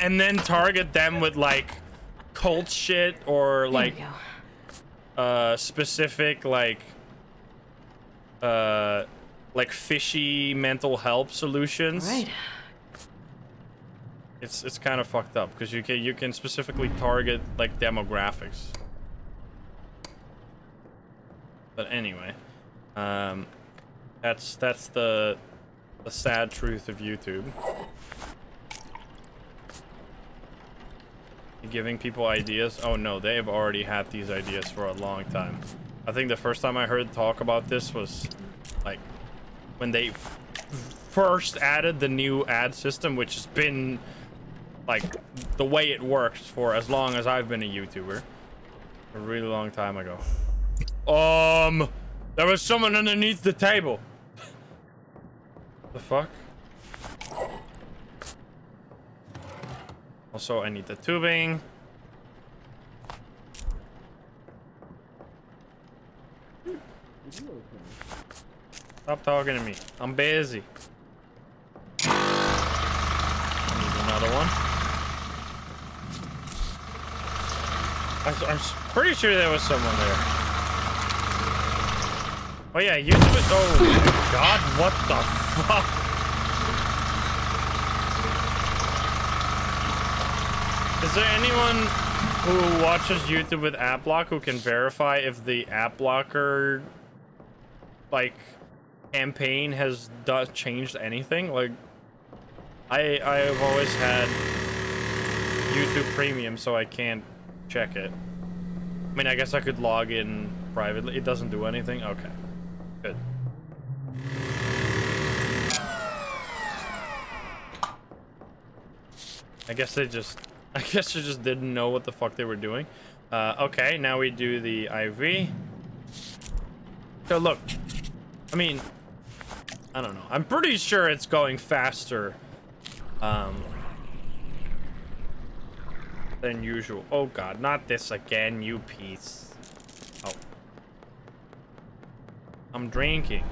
and then target them with like cult shit or like uh specific like uh like fishy mental health solutions. Right. it's it's kind of fucked up because you can you can specifically target like demographics but anyway um that's that's the the sad truth of youtube giving people ideas. Oh no, they have already had these ideas for a long time. I think the first time I heard talk about this was like when they first added the new ad system, which has been like the way it works for as long as I've been a YouTuber. A really long time ago. Um, there was someone underneath the table. the fuck? Also, I need the tubing. Stop talking to me. I'm busy. I need another one. I'm pretty sure there was someone there. Oh yeah, you do it. Oh god, what the fuck? Is there anyone who watches YouTube with ad block who can verify if the ad blocker like campaign has changed anything? Like I I've always had YouTube Premium, so I can't check it. I mean, I guess I could log in privately. It doesn't do anything. Okay, I guess they just, I guess they just didn't know what the fuck they were doing. Uh, okay, now we do the IV. So look, I mean, I don't know. I'm pretty sure it's going faster, um, than usual. Oh god, not this again, you piece. Oh. I'm drinking.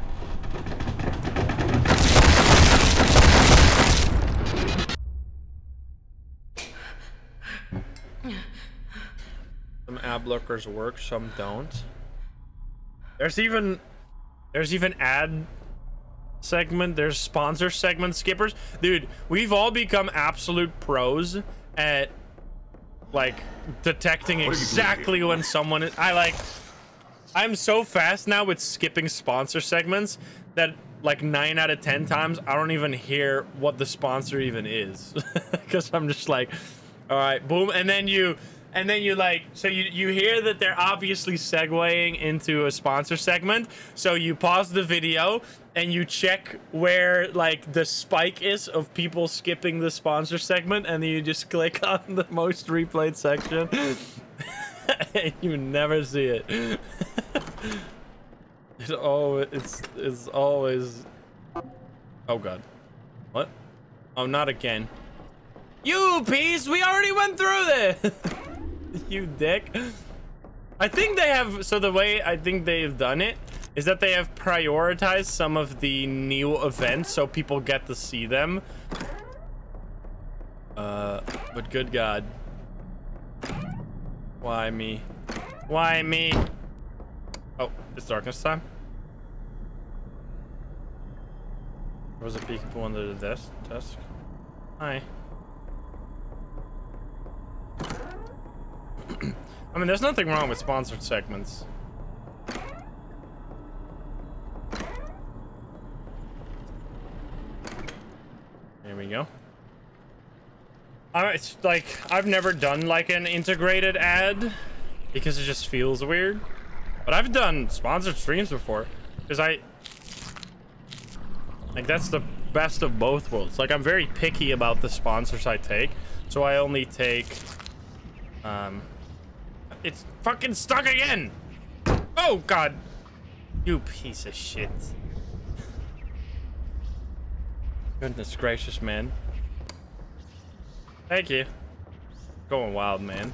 Some ad blockers work, some don't. There's even there's even ad segment, there's sponsor segment skippers. Dude, we've all become absolute pros at like detecting exactly when someone is I like I'm so fast now with skipping sponsor segments that like 9 out of 10 times I don't even hear what the sponsor even is cuz I'm just like all right, boom and then you and then you like so you you hear that they're obviously segueing into a sponsor segment. So you pause the video and you check where like the spike is of people skipping the sponsor segment and then you just click on the most replayed section. And you never see it. It always it's it's always oh god. What? Oh, not again. You piece, we already went through this. you dick. I think they have, so the way I think they've done it is that they have prioritized some of the new events so people get to see them. Uh, but good God. Why me? Why me? Oh, it's darkness time. There was a peekaboo under the desk. desk. Hi. I mean, there's nothing wrong with sponsored segments. There we go. I, it's like, I've never done like an integrated ad because it just feels weird. But I've done sponsored streams before because I, like that's the best of both worlds. Like I'm very picky about the sponsors I take. So I only take, um, it's fucking stuck again. Oh God, you piece of shit. Goodness gracious, man. Thank you. Going wild, man.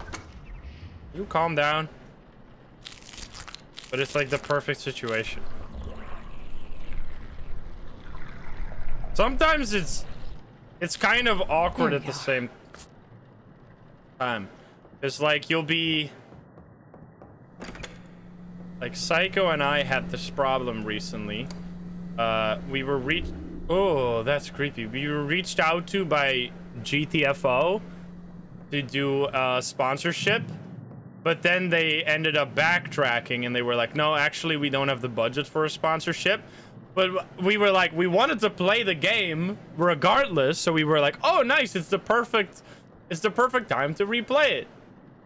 You calm down. But it's like the perfect situation. Sometimes it's it's kind of awkward oh at the same time. It's like you'll be like Psycho and I had this problem recently. Uh we were reached Oh, that's creepy. We were reached out to by GTFO to do a sponsorship, but then they ended up backtracking and they were like, no, actually, we don't have the budget for a sponsorship. But we were like, we wanted to play the game regardless. So we were like, oh, nice. It's the perfect, it's the perfect time to replay it.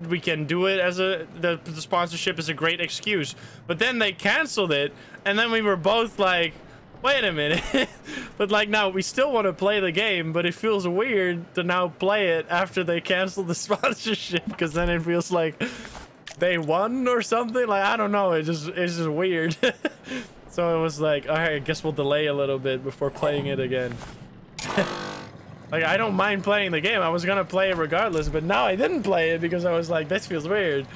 We can do it as a, the, the sponsorship is a great excuse. But then they canceled it. And then we were both like, wait a minute. but like now we still want to play the game, but it feels weird to now play it after they canceled the sponsorship because then it feels like they won or something. Like I don't know. It just it's just weird. so it was like, all right, I guess we'll delay a little bit before playing it again. Like I don't mind playing the game. I was gonna play it regardless, but now I didn't play it because I was like, this feels weird.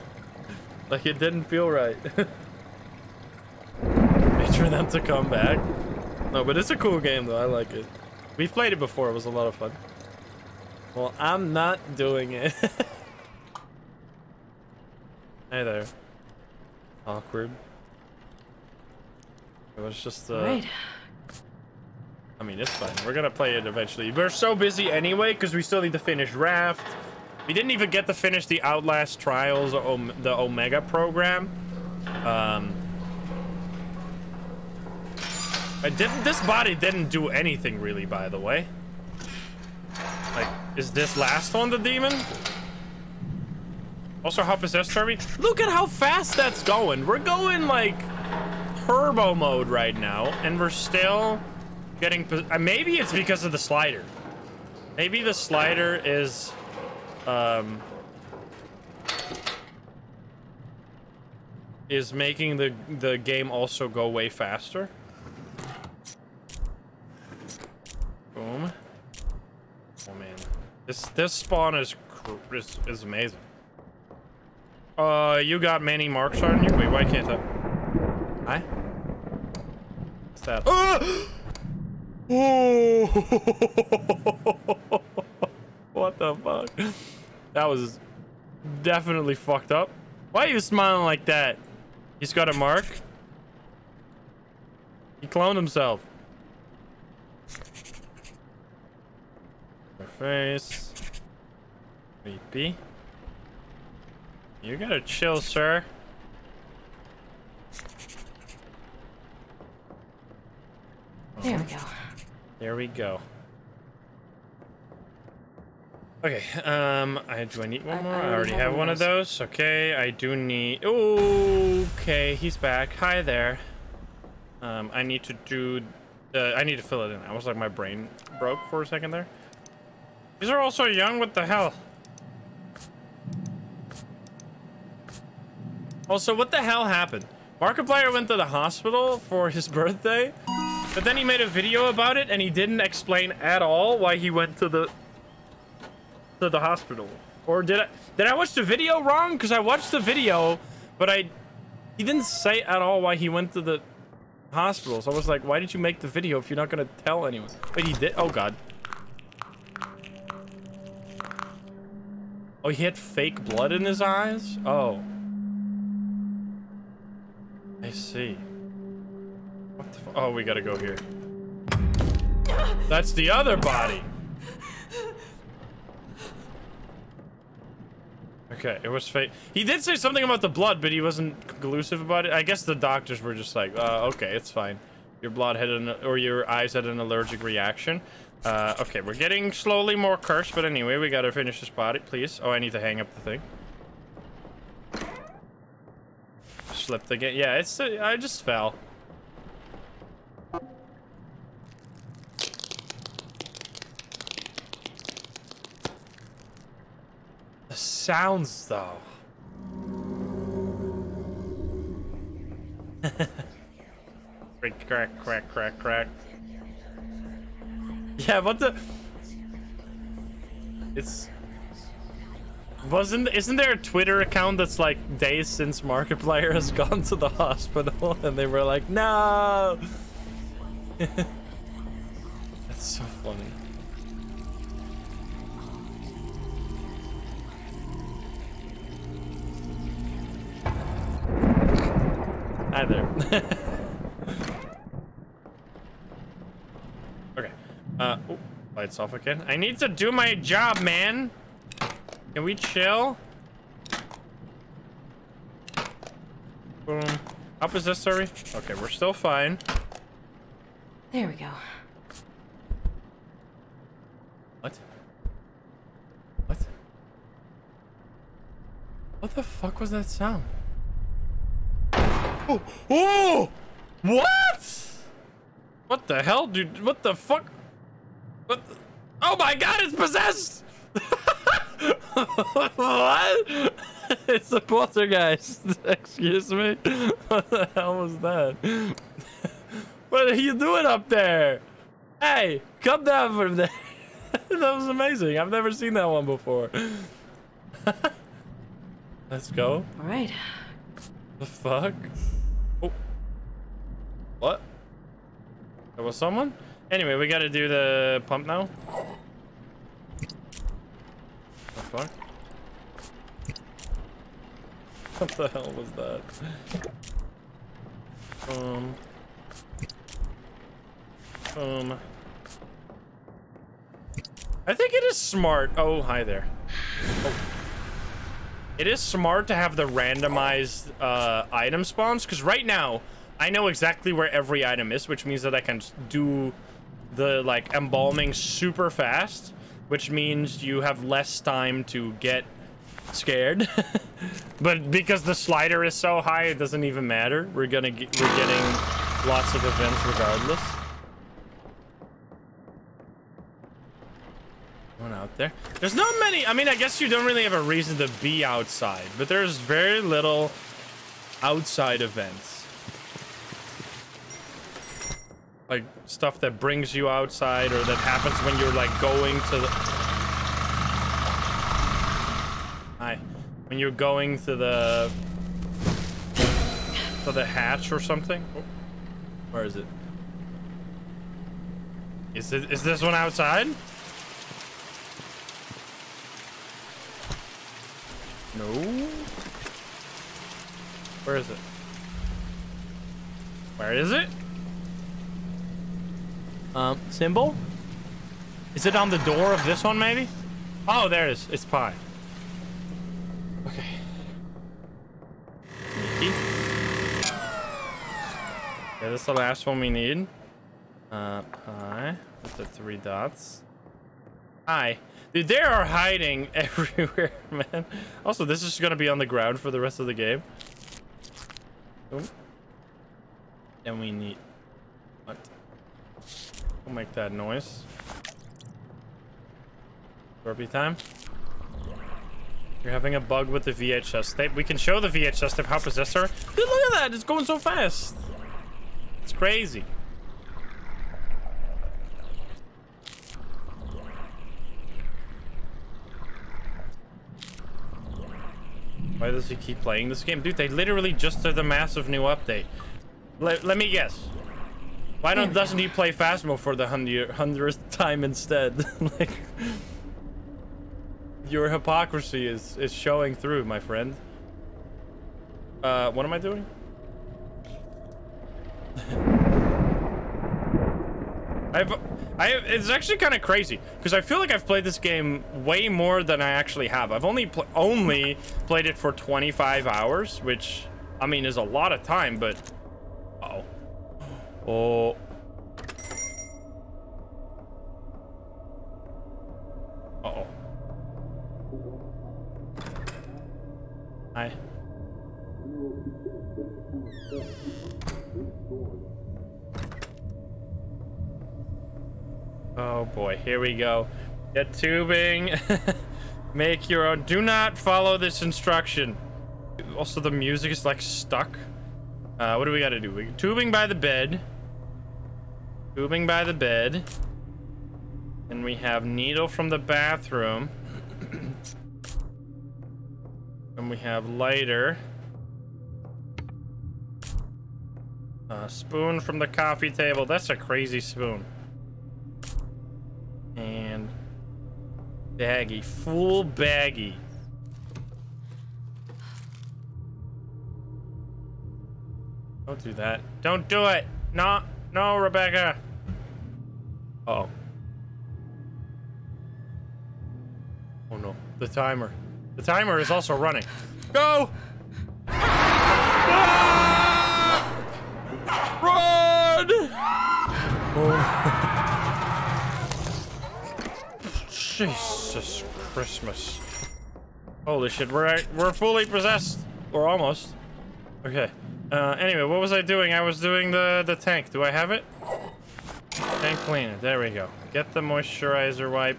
like it didn't feel right. Wait for them to come back. No, but it's a cool game though. I like it. We've played it before. It was a lot of fun. Well, I'm not doing it. hey there. Awkward. It was just uh Right. I mean, it's fine. We're gonna play it eventually. We're so busy anyway because we still need to finish Raft. We didn't even get to finish the Outlast Trials, Om the Omega program. Um, I didn't. This body didn't do anything really, by the way. Like, is this last one the demon? Also, how possessed are we? Look at how fast that's going. We're going like turbo mode right now, and we're still getting. Uh, maybe it's because of the slider. Maybe the slider is, um, is making the the game also go way faster. Boom. Oh man, this this spawn is is, is amazing. Uh, you got many marks on you. Wait, why can't I? Hi. What's that? Oh! what the fuck? That was definitely fucked up. Why are you smiling like that? He's got a mark. He cloned himself. Your face. Creepy. You gotta chill, sir. There we go. There we go. Okay, um, I, do I need one more? I I already already have have one one of of those. Okay, I do need. Okay, he's back. Hi there. Um, I need to do. Uh, I need to fill it in. I was like, my brain broke for a second there. These are all so young. What the hell? Also, what the hell happened? Markiplier went to the hospital for his birthday, But then he made a video about it and he didn't explain at all why he went to the to the hospital. Or did I did I watch the video wrong? Because I watched the video, but I he didn't say at all why he went to the hospital. So I was like, why did you make the video if you're not gonna tell anyone? But he did. Oh god. Oh, he had fake blood in his eyes? Oh. I see. Oh, we gotta go here. That's the other body. Okay, it was fake. He did say something about the blood, but he wasn't conclusive about it. I guess the doctors were just like, uh, okay, it's fine. Your blood had an, or your eyes had an allergic reaction. Uh, okay, we're getting slowly more cursed, but anyway, we gotta finish this body, please. Oh, I need to hang up the thing. Slipped again. Yeah, it's, uh, I just fell. The sounds, though. Crack, crack, crack, crack, crack. Yeah, what the? It's wasn't isn't there a Twitter account that's like days since Markiplier has gone to the hospital and they were like, no. that's so funny. Again. I need to do my job, man. Can we chill? Boom. Up is this, sorry? Okay, we're still fine. There we go. What? What? What the fuck was that sound? Oh! oh! What? What the hell, dude? What the fuck? What? Oh my god, it's possessed! what? it's a poltergeist. Excuse me. What the hell was that? what are you doing up there? Hey, come down from there. that was amazing. I've never seen that one before. Let's go. All right. The fuck? Oh. What? There was someone? Anyway, we gotta do the pump now. What the hell was that? Um. Um. I think it is smart. Oh, hi there. Oh. It is smart to have the randomized uh, item spawns because right now I know exactly where every item is, which means that I can do the like embalming super fast, which means you have less time to get scared. but because the slider is so high, it doesn't even matter. We're gonna get, we're getting lots of events regardless. One out there. There's not many. I mean, I guess you don't really have a reason to be outside, but there's very little outside events. Like stuff that brings you outside or that happens when you're like going to the. Hi. When you're going to the. to the hatch or something. Oh. Where is it? Is it is this one outside? No. Where is it? Where is it? Um, symbol? Is it on the door of this one, maybe? Oh, there it is. It's pie. Okay. Sneaky. That's the last one we need. Uh, with the three dots. Hi. Dude, they are hiding everywhere, man. Also, this is gonna be on the ground for the rest of the game. Boom. And we need... What? Don't make that noise. Burpee time. You're having a bug with the VHS tape. We can show the VHS tape how possessor. Dude, look at that. It's going so fast. It's crazy. Why does he keep playing this game? Dude, they literally just did a massive new update. Let, let me guess. Why don't, doesn't he play Phasmo for the hundred, hundredth time instead? like, your hypocrisy is, is showing through, my friend. Uh, what am I doing? I've, I, it's actually kind of crazy because I feel like I've played this game way more than I actually have. I've only pl only played it for 25 hours, which I mean is a lot of time, but uh oh, oh, uh oh, hi. Oh boy, here we go. Get tubing. Make your own. Do not follow this instruction. Also, the music is like stuck. Uh, what do we gotta do? We tubing by the bed. Tubing by the bed. And we have needle from the bathroom. and we have lighter. Uh, spoon from the coffee table. That's a crazy spoon. And baggy, full baggy. Don't do that. Don't do it. No, no, Rebecca. Uh oh. Oh no, the timer. The timer is also running. Go! Ah! Run! Oh. Jesus Christmas. Holy shit, we're we're fully possessed. Or almost. Okay. Uh, anyway, what was I doing? I was doing the, the tank. Do I have it? Tank cleaner. There we go. Get the moisturizer wipe.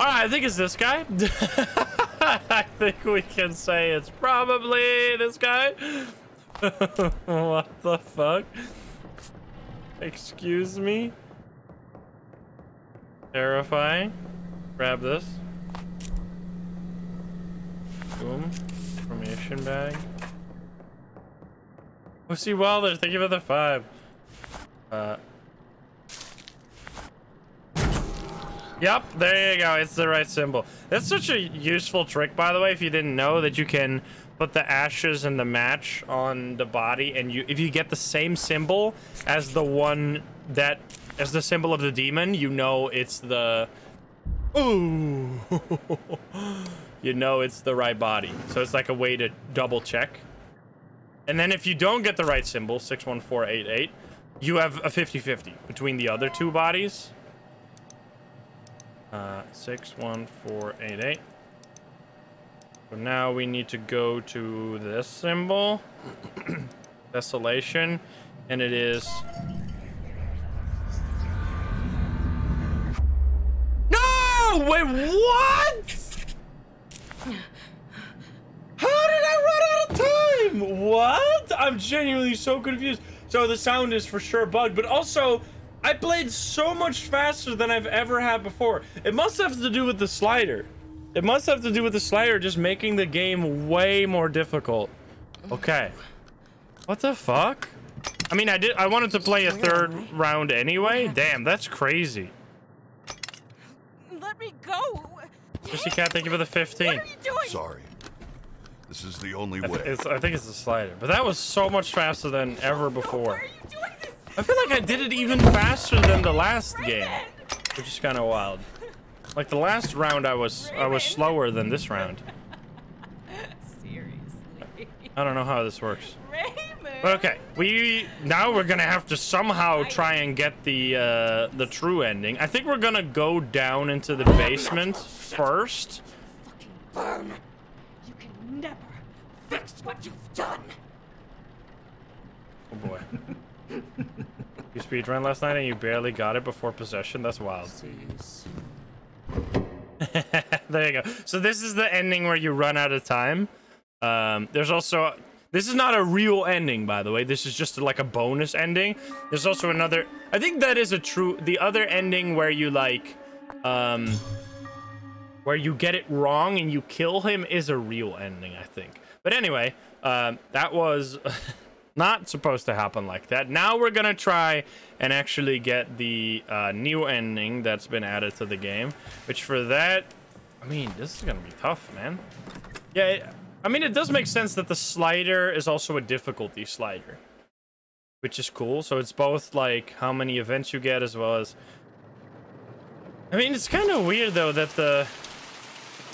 Alright, I think it's this guy. I think we can say it's probably this guy. what the fuck? Excuse me? Terrifying. Grab this. Boom. Formation bag. Lucy Wilder, thank you for the five. Uh. Yep, there you go. It's the right symbol. That's such a useful trick, by the way, if you didn't know that you can put the ashes and the match on the body and you if you get the same symbol as the one that as the symbol of the demon, you know it's the Ooh. you know it's the right body. So it's like a way to double check. And then if you don't get the right symbol, 61488, you have a 50-50 between the other two bodies. Uh, 61488. So now we need to go to this symbol. Desolation. And it is... No! Wait, what? How did I run out of time? What? I'm genuinely so confused. So the sound is for sure bugged, but also I played so much faster than I've ever had before. It must have to do with the slider. It must have to do with the slider just making the game way more difficult. Okay. What the fuck? I mean, I did. I wanted to play a third round anyway. Damn, that's crazy. Let me go. Chrissy Cat, thank you for the 15. What are you doing? Sorry. This is the only I, th way. it's, I think it's the slider. But that was so much faster than ever Why before. are you doing this? I feel like I did it even faster than the last game, which is kind of wild. Like the last round, I was I was slower than this round. Seriously. I don't know how this works. Raymond. But okay, we now we're gonna have to somehow try and get the uh, the true ending. I think we're gonna go down into the basement first. Burn. You can never fix what you've done. Oh boy. you speedrun last night and you barely got it before possession. That's wild. there you go. So this is the ending where you run out of time. Um, there's also This is not a real ending, by the way. This is just like a bonus ending. There's also another. I think that is a true. The other ending where you like, um, where you get it wrong and you kill him is a real ending, I think. But anyway, um, that was not supposed to happen like that. Now we're gonna try and actually get the uh, new ending that's been added to the game. Which for that, I mean, this is gonna be tough, man. Yeah, it, I mean, it does make sense that the slider is also a difficulty slider. Which is cool. So it's both like how many events you get as well as... I mean, it's kind of weird though that the...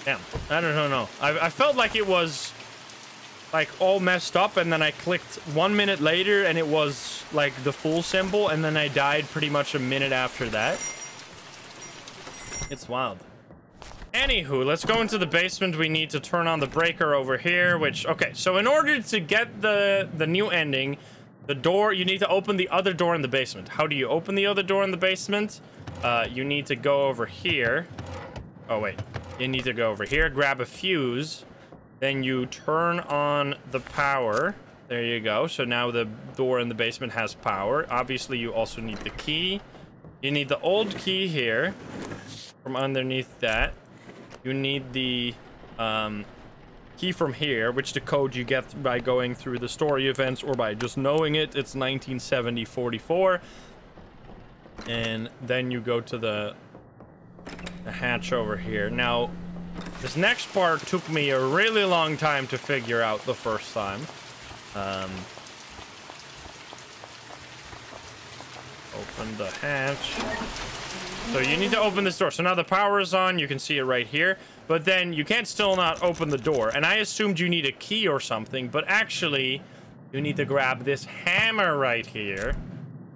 Damn, I don't know. I, I felt like it was like all messed up and then I clicked one minute later and it was like the full symbol and then I died pretty much a minute after that. It's wild. Anywho, let's go into the basement. We need to turn on the breaker over here, which, okay. So in order to get the, the new ending, the door, you need to open the other door in the basement. How do you open the other door in the basement? Uh, you need to go over here. Oh, wait. You need to go over here, grab a fuse. Then you turn on the power. There you go. So now the door in the basement has power. Obviously, you also need the key. You need the old key here from underneath that. You need the um, key from here, which the code you get by going through the story events or by just knowing it. It's 1970-44. And then you go to the, the hatch over here. Now, this next part took me a really long time to figure out the first time. Um, open the hatch. So you need to open this door. So now the power is on. You can see it right here. But then you can't still not open the door. And I assumed you need a key or something. But actually, you need to grab this hammer right here.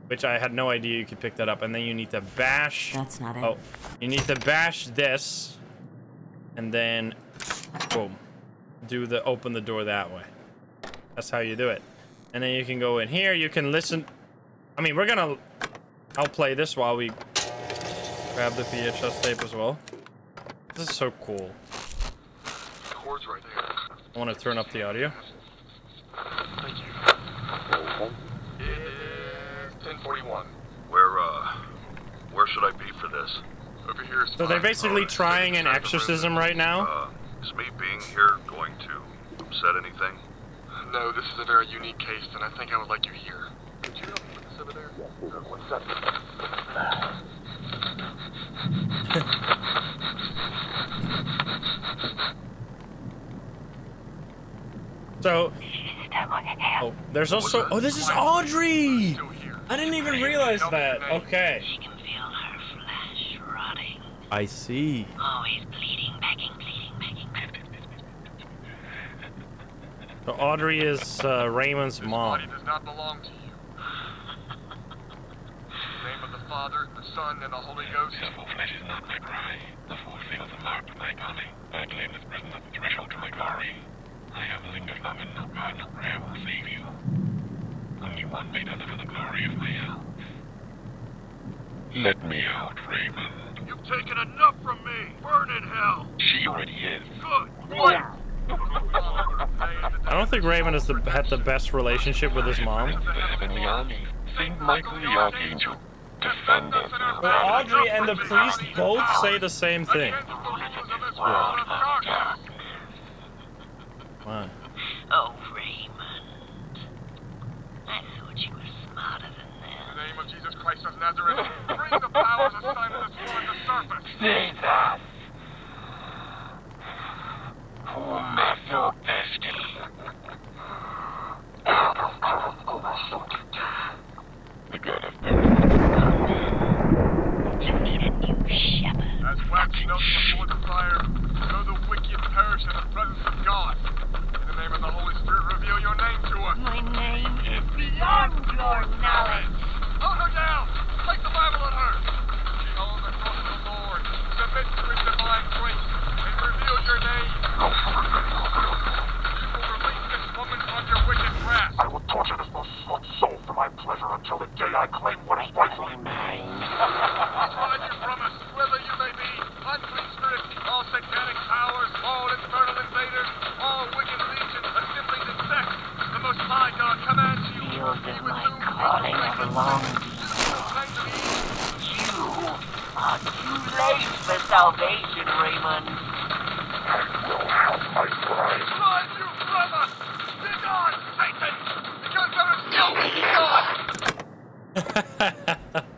Which I had no idea you could pick that up. And then you need to bash... That's not it. Oh, you need to bash this. And then, boom. Do the, open the door that way. That's how you do it. And then you can go in here. You can listen. I mean, we're gonna... I'll play this while we grab the VHS tape as well. This is so cool. Cord's right there. I want to turn up the audio. Thank you. It's 1041. Where, uh, where should I be for this? Over here. So they're basically trying an exorcism right now. Uh, is me being here going to upset anything? No, this is a very unique case, and I think I would like you here. Could you help me with this over there? One second. So, oh, there's also. Oh, this is Audrey. I didn't even realize that. Okay. She can feel her flesh rotting. I see. Always bleeding, begging, bleeding, begging. So Audrey is uh, Raymond's This mom. body does not belong to you. In the name of the Father, the Son, and the Holy Ghost. Simple flesh is not my cry. The four seals are marked with my calling. I claim this presence at the threshold to my glory. I have lingered long enough, God, no prayer will save you. Only one may deliver the glory of my house. Let me out, Raymond. You've taken enough from me. Burn in hell. She already is. Good. What? I don't think Raymond has the, had the best relationship with his mom. The heavenly army. Saint Michael the Archangel. Defend us, O Well, Audrey and the priest both say the same thing. Wow. Oh, Raymond. I thought you were smarter than In that. the name of Jesus Christ of Nazareth, bring the powers assigned to this woman to surface. Jesus! Who made your destiny? The God of You need a new shepherd. As wax melts before the fire, so the wicked perish in the presence of God. In the name of the Holy Spirit, reveal your name to us. My name is beyond your knowledge. Hold her down. Take the Bible on her. She owns the cross of the Lord. Submit to his divine grace and reveal your name. You will release this woman from your wicked grasp. I will torture this most slut soul for my pleasure until the day I claim what is rightfully mine. Provide you promise, whether you may be unclean spirit, all satanic powers, all infernal invaders, all wicked legions assembling in sex, the Ah, too late for salvation, Raymond. will have my bride. God, you brother! Begone, Satan! Because there is no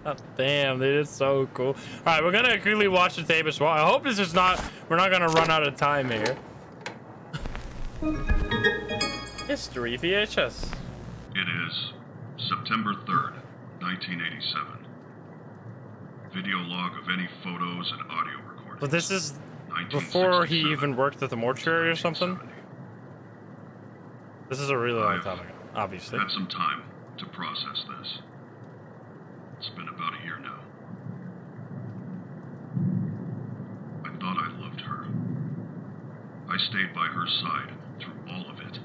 God! Damn, dude, it's so cool. All right, we're gonna quickly watch the tape as well. I hope this is not. We're not gonna run out of time here. History VHS. It is September 3rd, 1987. Video log of any photos and audio recordings. But this is before he even worked at the mortuary or something. This is a really long time ago, obviously. Had some time to process this. It's been about a year now. I thought I loved her. I stayed by her side through all of it.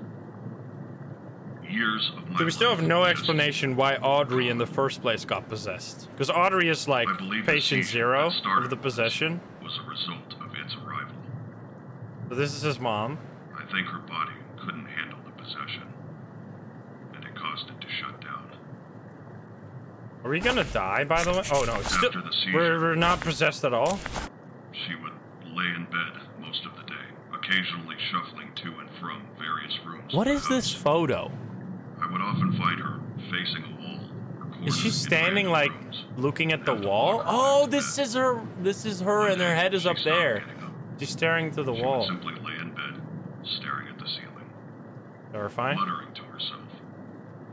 Years of my So we still have no explanation why Audrey in the first place got possessed. Because Audrey is like patient zero of the possession. was a result of its arrival. So this is his mom. I think her body couldn't handle the possession, and it caused it to shut down. Are we gonna die, by the way? Oh no, it's still, After the seizure. we're, we're not possessed at all. She would lay in bed most of the occasionally shuffling to and from various rooms. What is this photo? I would often find her facing a wall. Is she standing like rooms. looking at the wall? Oh, this is her. This is her, and her head is up there. She's staring to the She wall. simply lay in bed, staring at the ceiling, Terrifying. muttering to herself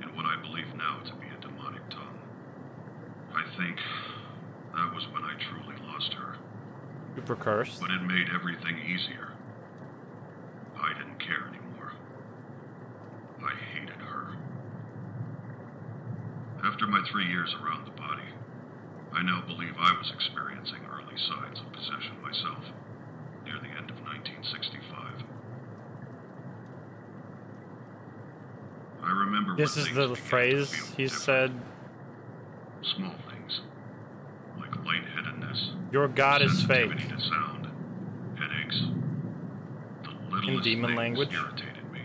in what I believe now to be a demonic tongue. I think that was when I truly lost her. Super cursed. But it made everything easier. I didn't care anymore. I hated her. After my three years around the body, I now believe I was experiencing early signs of possession myself, near the end of 1965. I remember This is the phrase he different. said. Small things, like lightheadedness, Your God is fake. sensitivity to sound, headaches. Littlest demon language? irritated me.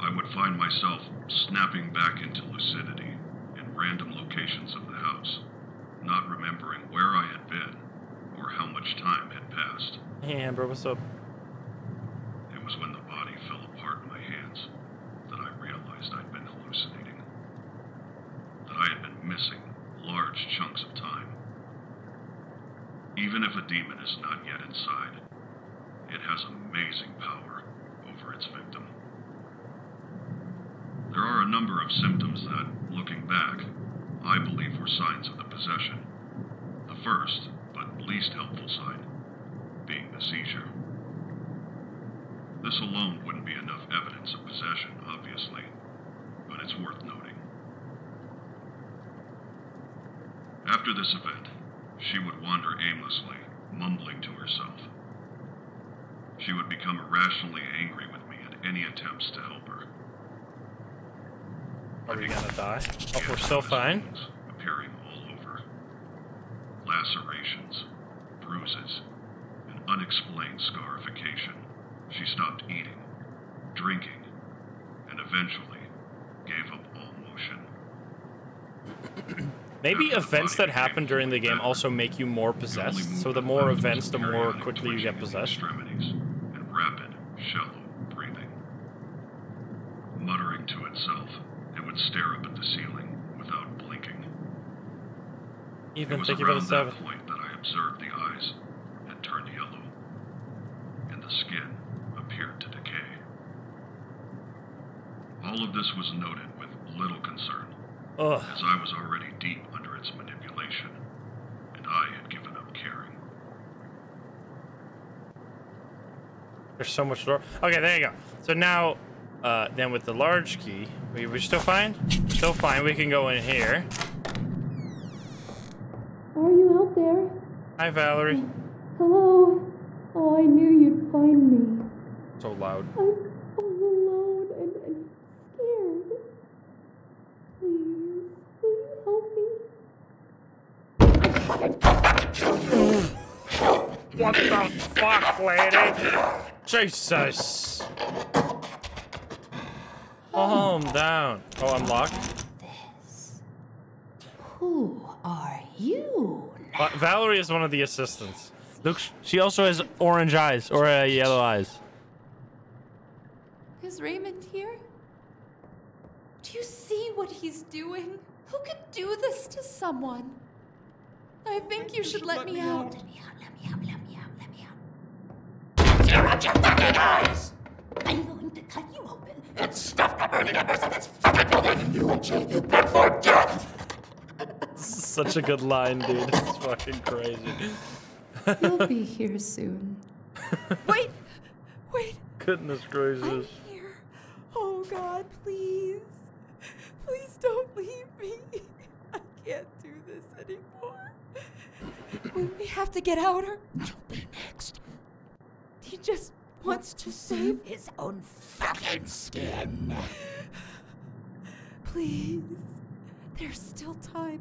I would find myself snapping back into lucidity in random locations of the house, not remembering where I had been or how much time had passed. Hey Amber, what's up? It was when the body fell apart in my hands that I realized I'd been hallucinating. That I had been missing large chunks of time. Even if a demon is not yet inside, it has amazing power over its victim. There are a number of symptoms that, looking back, I believe were signs of the possession. The first, but least helpful sign, being the seizure. This alone wouldn't be enough evidence of possession, obviously, but it's worth noting. After this event, she would wander aimlessly, mumbling to herself. She would become irrationally angry with me at any attempts to help her. Are we gonna die? Oh, we're still fine. Appearing all over. Lacerations, bruises, an unexplained scarification. She stopped eating, drinking, and eventually gave up all motion. Maybe After events that happen during the game also make you more possessed. So the more events, the more quickly you get possessed. Extremities and rapid, shallow breathing. Muttering to itself, it would stare up at the ceiling without blinking. Was thank you for the around seven. that point that I observed the eyes had turned yellow, and the skin appeared to decay. All of this was noted with little concern, Ugh. as I was already deep under its manipulation, and I had given up caring. There's so much door. Okay, there you go. So now, uh, then with the large key, we we still fine? Still fine. We can go in here. Are you out there? Hi, Valerie. Hello? Oh, I knew you'd find me. So loud. I'm all alone and, and scared. Please, will you help me? What the fuck, lady? Jesus. Calm down. Oh, I'm locked. Who are you Va- Valerie is one of the assistants. Look, she also has orange eyes or uh, yellow eyes. Is Raymond here? Do you see what he's doing? Who could do this to someone? I think you should let me out. Let me out, let me out, let me out, let me out. Tear out your fucking eyes! I'm going to cut you open and stuff the burning embers of this fucking building and you until you beg for death! This is such a good line, dude. It's fucking crazy. He'll be here soon. Wait! Wait! Goodness gracious. I'm gracious. here. Oh God, please. Please don't leave me. I can't do this anymore. We, we have to get out or You'll be next. he just wants to save His own fucking skin. Please. There's still time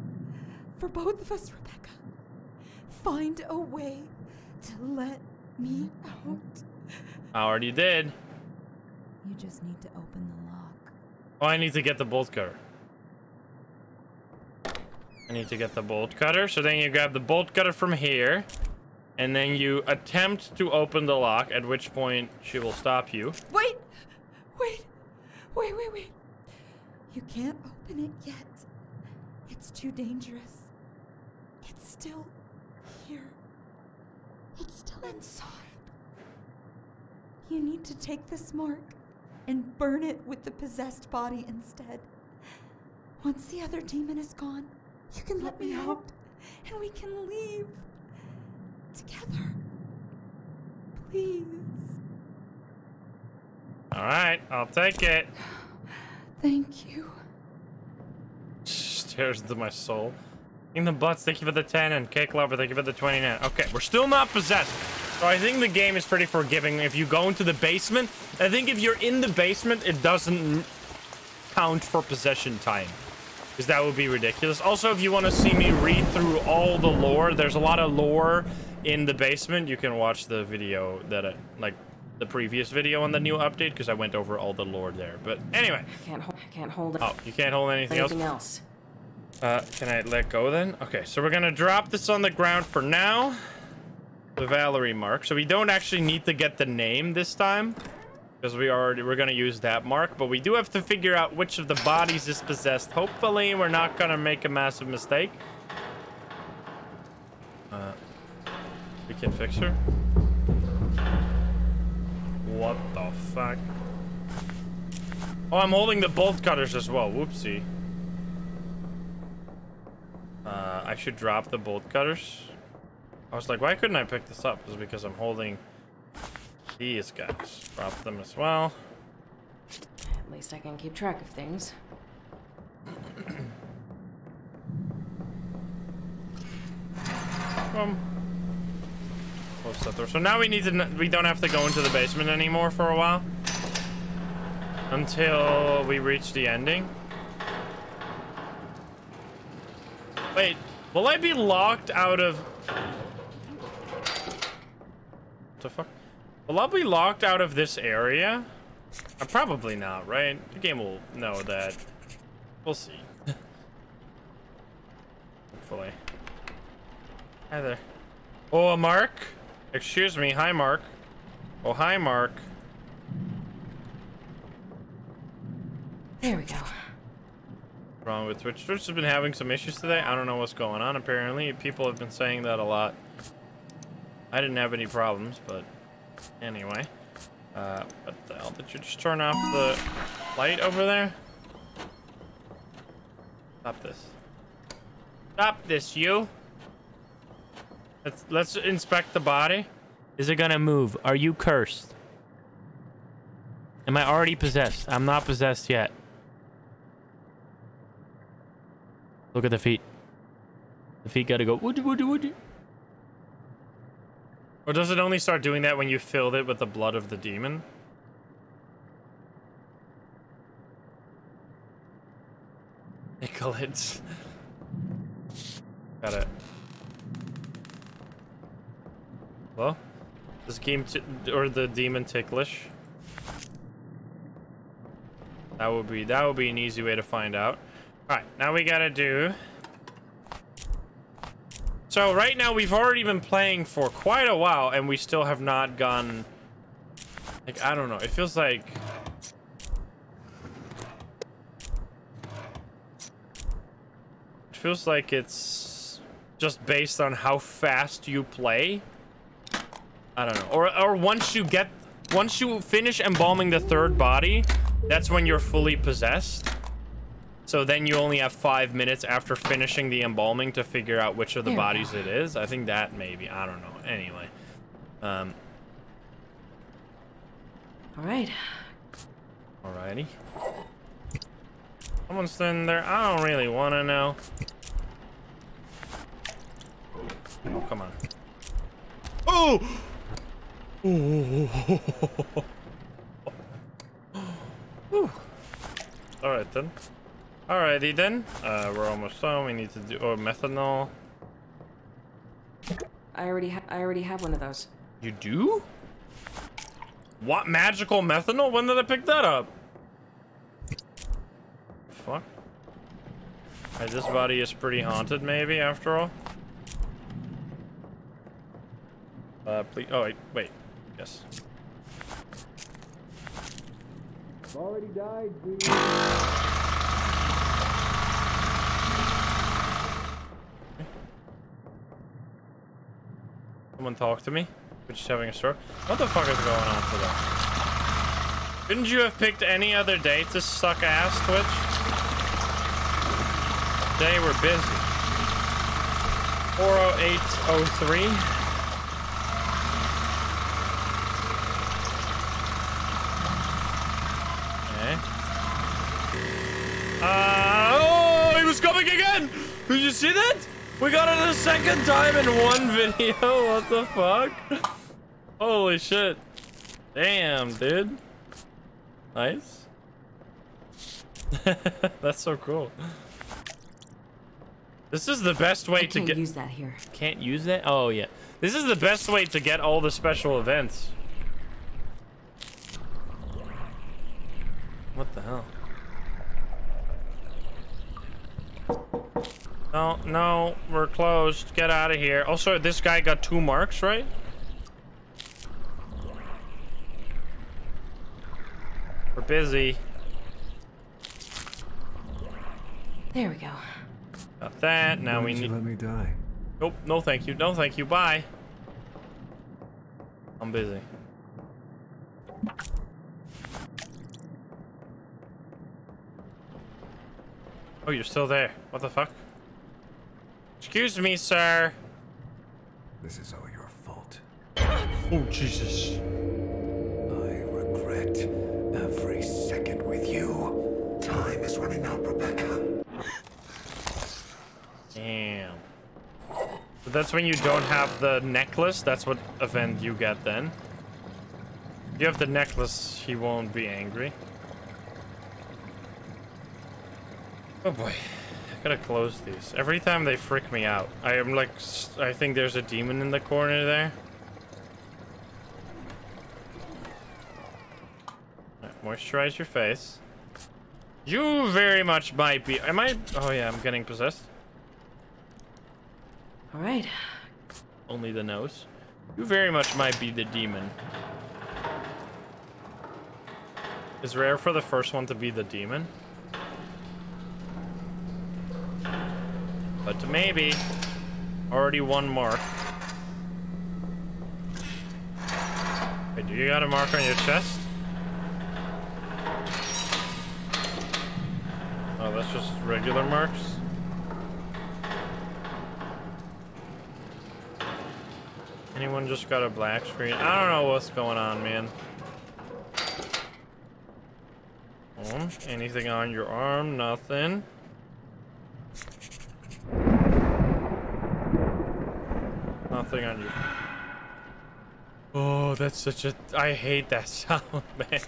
for both of us, Rebecca. Find a way to let me out. I already did. You just need to open the lock. Oh, I need to get the bolt cutter. I need to get the bolt cutter. So then you grab the bolt cutter from here. And then you attempt to open the lock, at which point she will stop you. Wait! Wait! Wait, wait, wait. You can't open it yet. It's too dangerous. It's still here. It's still inside. You need to take this mark and burn it with the possessed body instead. Once the other demon is gone, you can let me out and we can leave together. Please. All right, I'll take it. Thank you. Stares into my soul. In the butts, thank you for the 10, and Cake Lover, thank you for the 29. Okay, we're still not possessed. So I think the game is pretty forgiving. If you go into the basement, I think if you're in the basement, it doesn't count for possession time. Because that would be ridiculous. Also, if you want to see me read through all the lore, there's a lot of lore in the basement. You can watch the video that, I, like, the previous video on the new update, because I went over all the lore there. But anyway. I Can't hold. I can't hold it. Oh, you can't hold anything else? Anything else? Uh, can I let go then? Okay, so we're gonna drop this on the ground for now. The Valerie mark. So we don't actually need to get the name this time. Because we already, we're gonna use that mark. But we do have to figure out which of the bodies is possessed. Hopefully we're not gonna make a massive mistake. Uh, we can fix her. What the fuck? Oh, I'm holding the bolt cutters as well. Whoopsie. Uh, I should drop the bolt cutters. I was like, why couldn't I pick this up? It's because I'm holding these guys. Drop them as well. At least I can keep track of things. Um, close that door. So now we need to. We don't have to go into the basement anymore for a while. Until we reach the ending. Wait, will I be locked out of? What the fuck? Will I be locked out of this area? Uh, probably not, right? The game will know that. We'll see. Hopefully. Hi there. Oh, Mark? Excuse me. Hi, Mark. Oh, hi, Mark. There we go. Wrong with Twitch. Twitch has been having some issues today. I don't know what's going on. Apparently, people have been saying that a lot. I didn't have any problems, but anyway. Uh, what the hell? Did you just turn off the light over there? Stop this. Stop this, you. Let's let's inspect the body. Is it gonna move? Are you cursed? Am I already possessed? I'm not possessed yet. Look at the feet. The feet gotta go woody woody woody. Or does it only start doing that when you filled it with the blood of the demon? Nicolets. Got it. Well, this game or the demon ticklish. That would be that would be an easy way to find out. All right, now we gotta do. So right now we've already been playing for quite a while and we still have not gone like I don't know. It feels like It feels like it's just based on how fast you play. I don't know. Or or once you get once you finish embalming the third body, that's when you're fully possessed. So then you only have five minutes after finishing the embalming to figure out which of the There bodies it is. I think that maybe. I don't know. Anyway. Um, All right. alrighty. Someone's standing there. I don't really want to know. Oh, come on. Oh! Whew. Alright then. Alrighty then. Uh, we're almost done. We need to do oh, methanol. I already ha I already have one of those. You do? What magical methanol? When did I pick that up? Fuck. Hey, this body is pretty haunted, maybe, after all. Uh, please. Oh, wait. Wait. Yes. Already died, Someone talk to me? We're just having a stroke. What the fuck is going on today? Couldn't you have picked any other day to suck ass, Twitch? Today we're busy. 40803. Okay. Uh, oh, he was coming again! Did you see that? We got it a second time in one video. What the fuck? Holy shit. Damn, dude. Nice. That's so cool. This is the best way to get. use that here. Can't use that? Oh, yeah. This is the best way to get all the special events. What the hell? No, no, we're closed. Get out of here. Oh, also, this guy got two marks, right? We're busy. There we go. Got that. Now Why we need. let me die? Nope. No, thank you. No, thank you. Bye. I'm busy. Oh, you're still there. What the fuck? Excuse me, sir. This is all your fault. Oh, Jesus. I regret every second with you. Time is running out, Rebecca. Damn. So that's when you don't have the necklace. That's what event you get then. If you have the necklace, he won't be angry. Oh boy. I gotta close these. Every time they freak me out. I am like, I think there's a demon in the corner there. Alright, Moisturize your face. You very much might be. Am I? Oh yeah, I'm getting possessed. All right. Only the nose. You very much might be the demon. It's rare for the first one to be the demon. But maybe. Already one mark. Wait, do you got a mark on your chest? Oh, that's just regular marks? Anyone just got a black screen? I don't know what's going on, man. Oh, anything on your arm? Nothing. Nothing on you. Oh, that's such a... I hate that sound, man.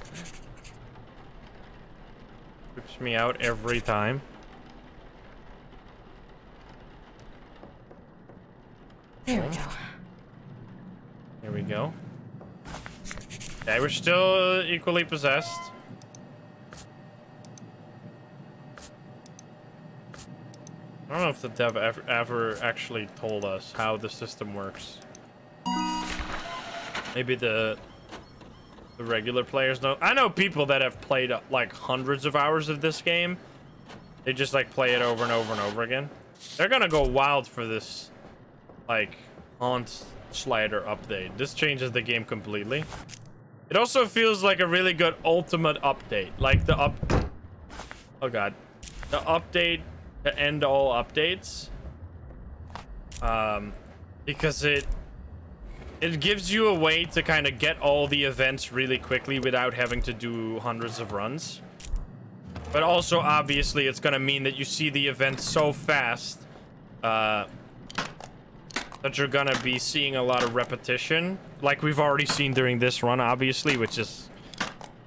Trips me out every time. There we go. There we go. Okay, we're still equally possessed. Don't know if the dev ever, ever actually told us how the system works. Maybe the the regular players know. I know people that have played uh, like hundreds of hours of this game. They just like play it over and over and over again. They're gonna go wild for this, like, haunt slider update. This changes the game completely. It also feels like a really good ultimate update. Like the up... Oh god. The update to end all updates. Um, because it it gives you a way to kind of get all the events really quickly without having to do hundreds of runs. But also, obviously, it's going to mean that you see the events so fast uh, that you're going to be seeing a lot of repetition. Like we've already seen during this run, obviously, which is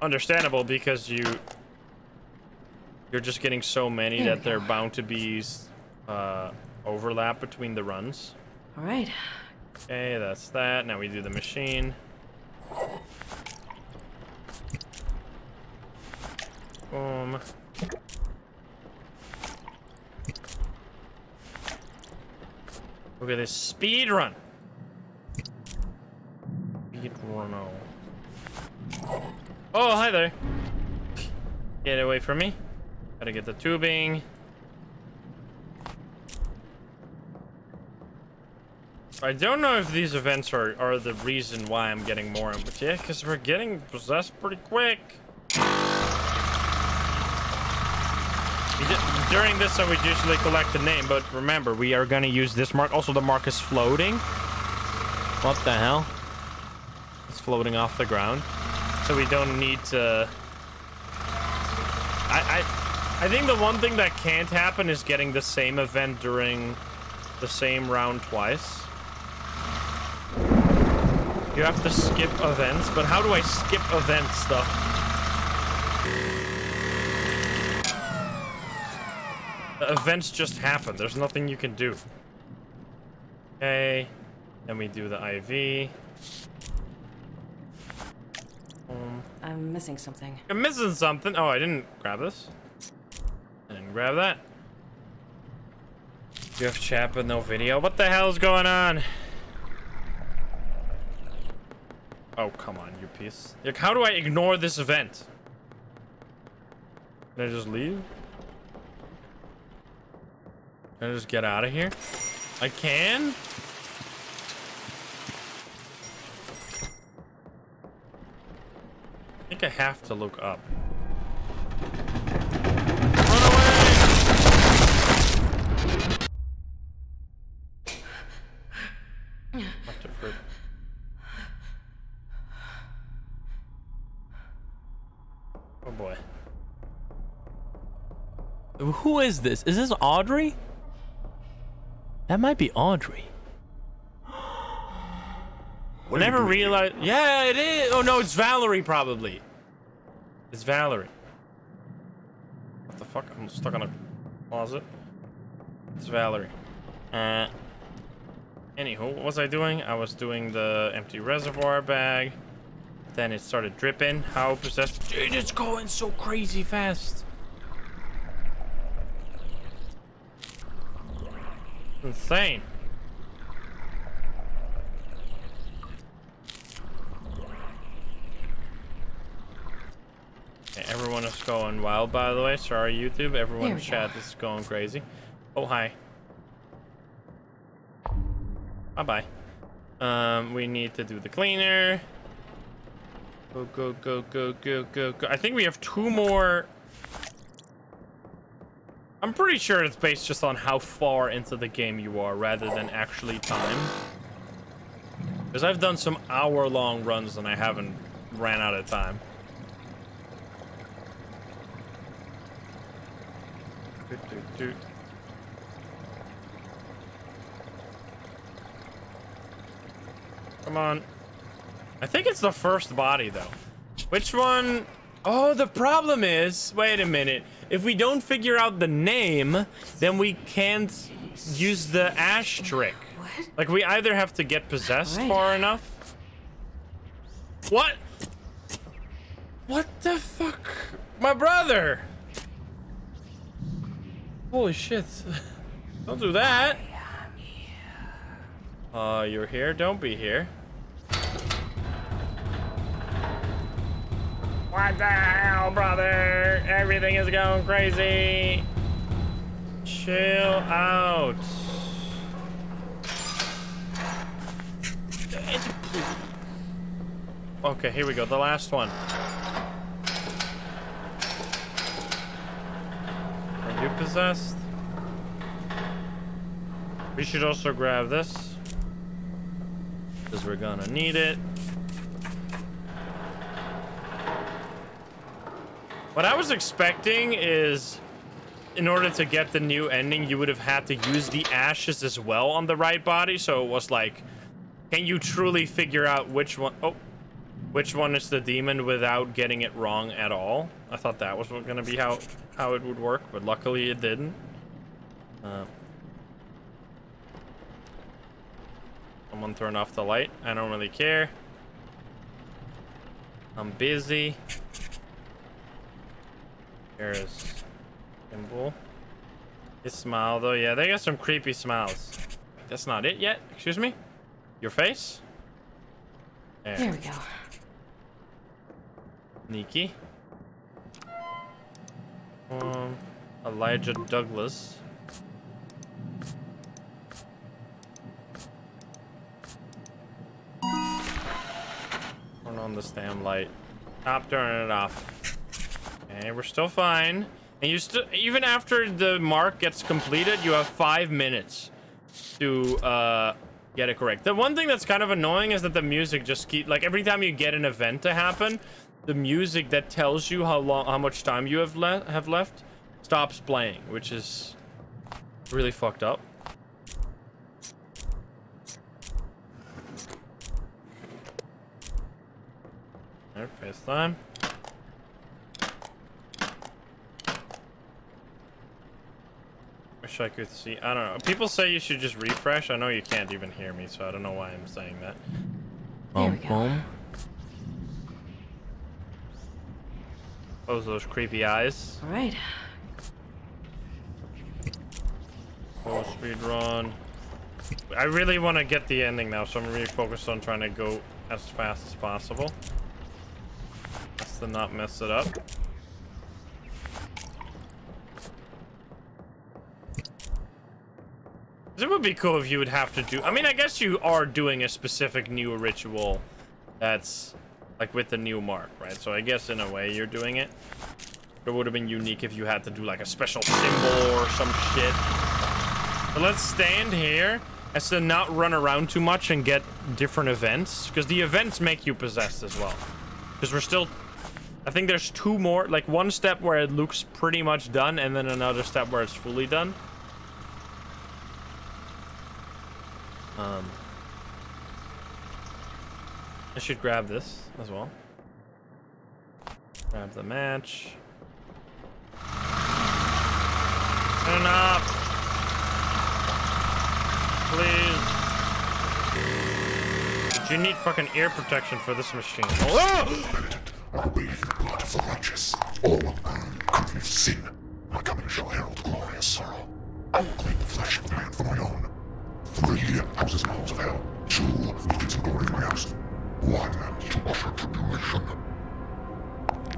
understandable because you... You're just getting so many There that they're bound to be uh, overlap between the runs. All right. Okay, that's that. Now we do the machine. Boom. Look at this speed run. Speed run. Oh, hi there. Get away from me. Gotta get the tubing. I don't know if these events are, are the reason why I'm getting more, but yeah, because we're getting possessed pretty quick. During this, I would usually collect the name, but remember, we are going to use this mark. Also, the mark is floating. What the hell? It's floating off the ground. So we don't need to... I, I, I think the one thing that can't happen is getting the same event during the same round twice. You have to skip events, but how do I skip events, though? The events just happen. There's nothing you can do. Okay. Then we do the IV. Um, I'm missing something. I'm missing something. Oh, I didn't grab this. Didn't grab that. Have chat no video. What the hell is going on? Oh, come on, you piece. Like, how do I ignore this event? Can I just leave? Can I just get out of here? I can? I think I have to look up. Who is this? Is this Audrey? That might be Audrey. I never realized. Yeah, it is. Oh no, it's Valerie probably. It's Valerie. What the fuck? I'm stuck on a closet. It's Valerie. Uh. Anywho, what was I doing? I was doing the empty reservoir bag. Then it started dripping. How possessed? Dude, it's going so crazy fast. Insane. Okay, everyone is going wild, by the way. Sorry, YouTube. Everyone in chat go. is going crazy. Oh, hi. Bye-bye. Um, we need to do the cleaner. Go, go, go, go, go, go, go. I think we have two more. I'm pretty sure it's based just on how far into the game you are rather than actually time. Because I've done some hour-long runs and I haven't ran out of time. Come on. I think it's the first body, though. Which one? Oh, the problem is... Wait a minute. If we don't figure out the name, then we can't use the ash trick. What? Like, we either have to get possessed Right. far enough... What? What the fuck? My brother! Holy shit. Don't do that. Uh, you're here? Don't be here. What the hell, brother? Everything is going crazy. Chill out. Okay, here we go. The last one. Are you possessed? We should also grab this. Because we're gonna need it. What I was expecting is, in order to get the new ending, you would have had to use the ashes as well on the right body. So it was like, can you truly figure out which one? Oh, which one is the demon without getting it wrong at all? I thought that was going to be how how it would work, but luckily it didn't. Uh, someone turn off the light. I don't really care. I'm busy. Here's Symbol. His smile, though. Yeah, they got some creepy smiles. That's not it yet. Excuse me? Your face? There, there we go. Sneaky. Um, Elijah Douglas. Turn on this damn light. Stop turning it off. We're still fine. And you still, even after the mark gets completed, you have five minutes to uh, get it correct. The one thing that's kind of annoying is that the music just keep like every time you get an event to happen, the music that tells you how long, how much time you have left have left, stops playing, which is really fucked up. Alright, face time. Wish I could see. I don't know. People say you should just refresh. I know you can't even hear me, so I don't know why I'm saying that. There we go. Close those creepy eyes. All right. Full speed run. I really want to get the ending now, so I'm really focused on trying to go as fast as possible. Just to not mess it up. It would be cool if you would have to do... I mean, I guess you are doing a specific new ritual that's like with the new mark, right? So I guess in a way you're doing it. It would have been unique if you had to do like a special symbol or some shit. But let's stand here as to not run around too much and get different events. Because the events make you possessed as well. Because we're still... I think there's two more. Like one step where it looks pretty much done and then another step where it's fully done. Um, I should grab this as well. Grab the match. Turn up! Please. Did you need fucking ear protection for this machine? Oh! I bathe the blood of the righteous. All mankind of sin. My coming shall herald glorious sorrow. I will claim the flesh of man for my own. Three houses and halls of hell. Two beacons of glory in my house. One to usher tribulation.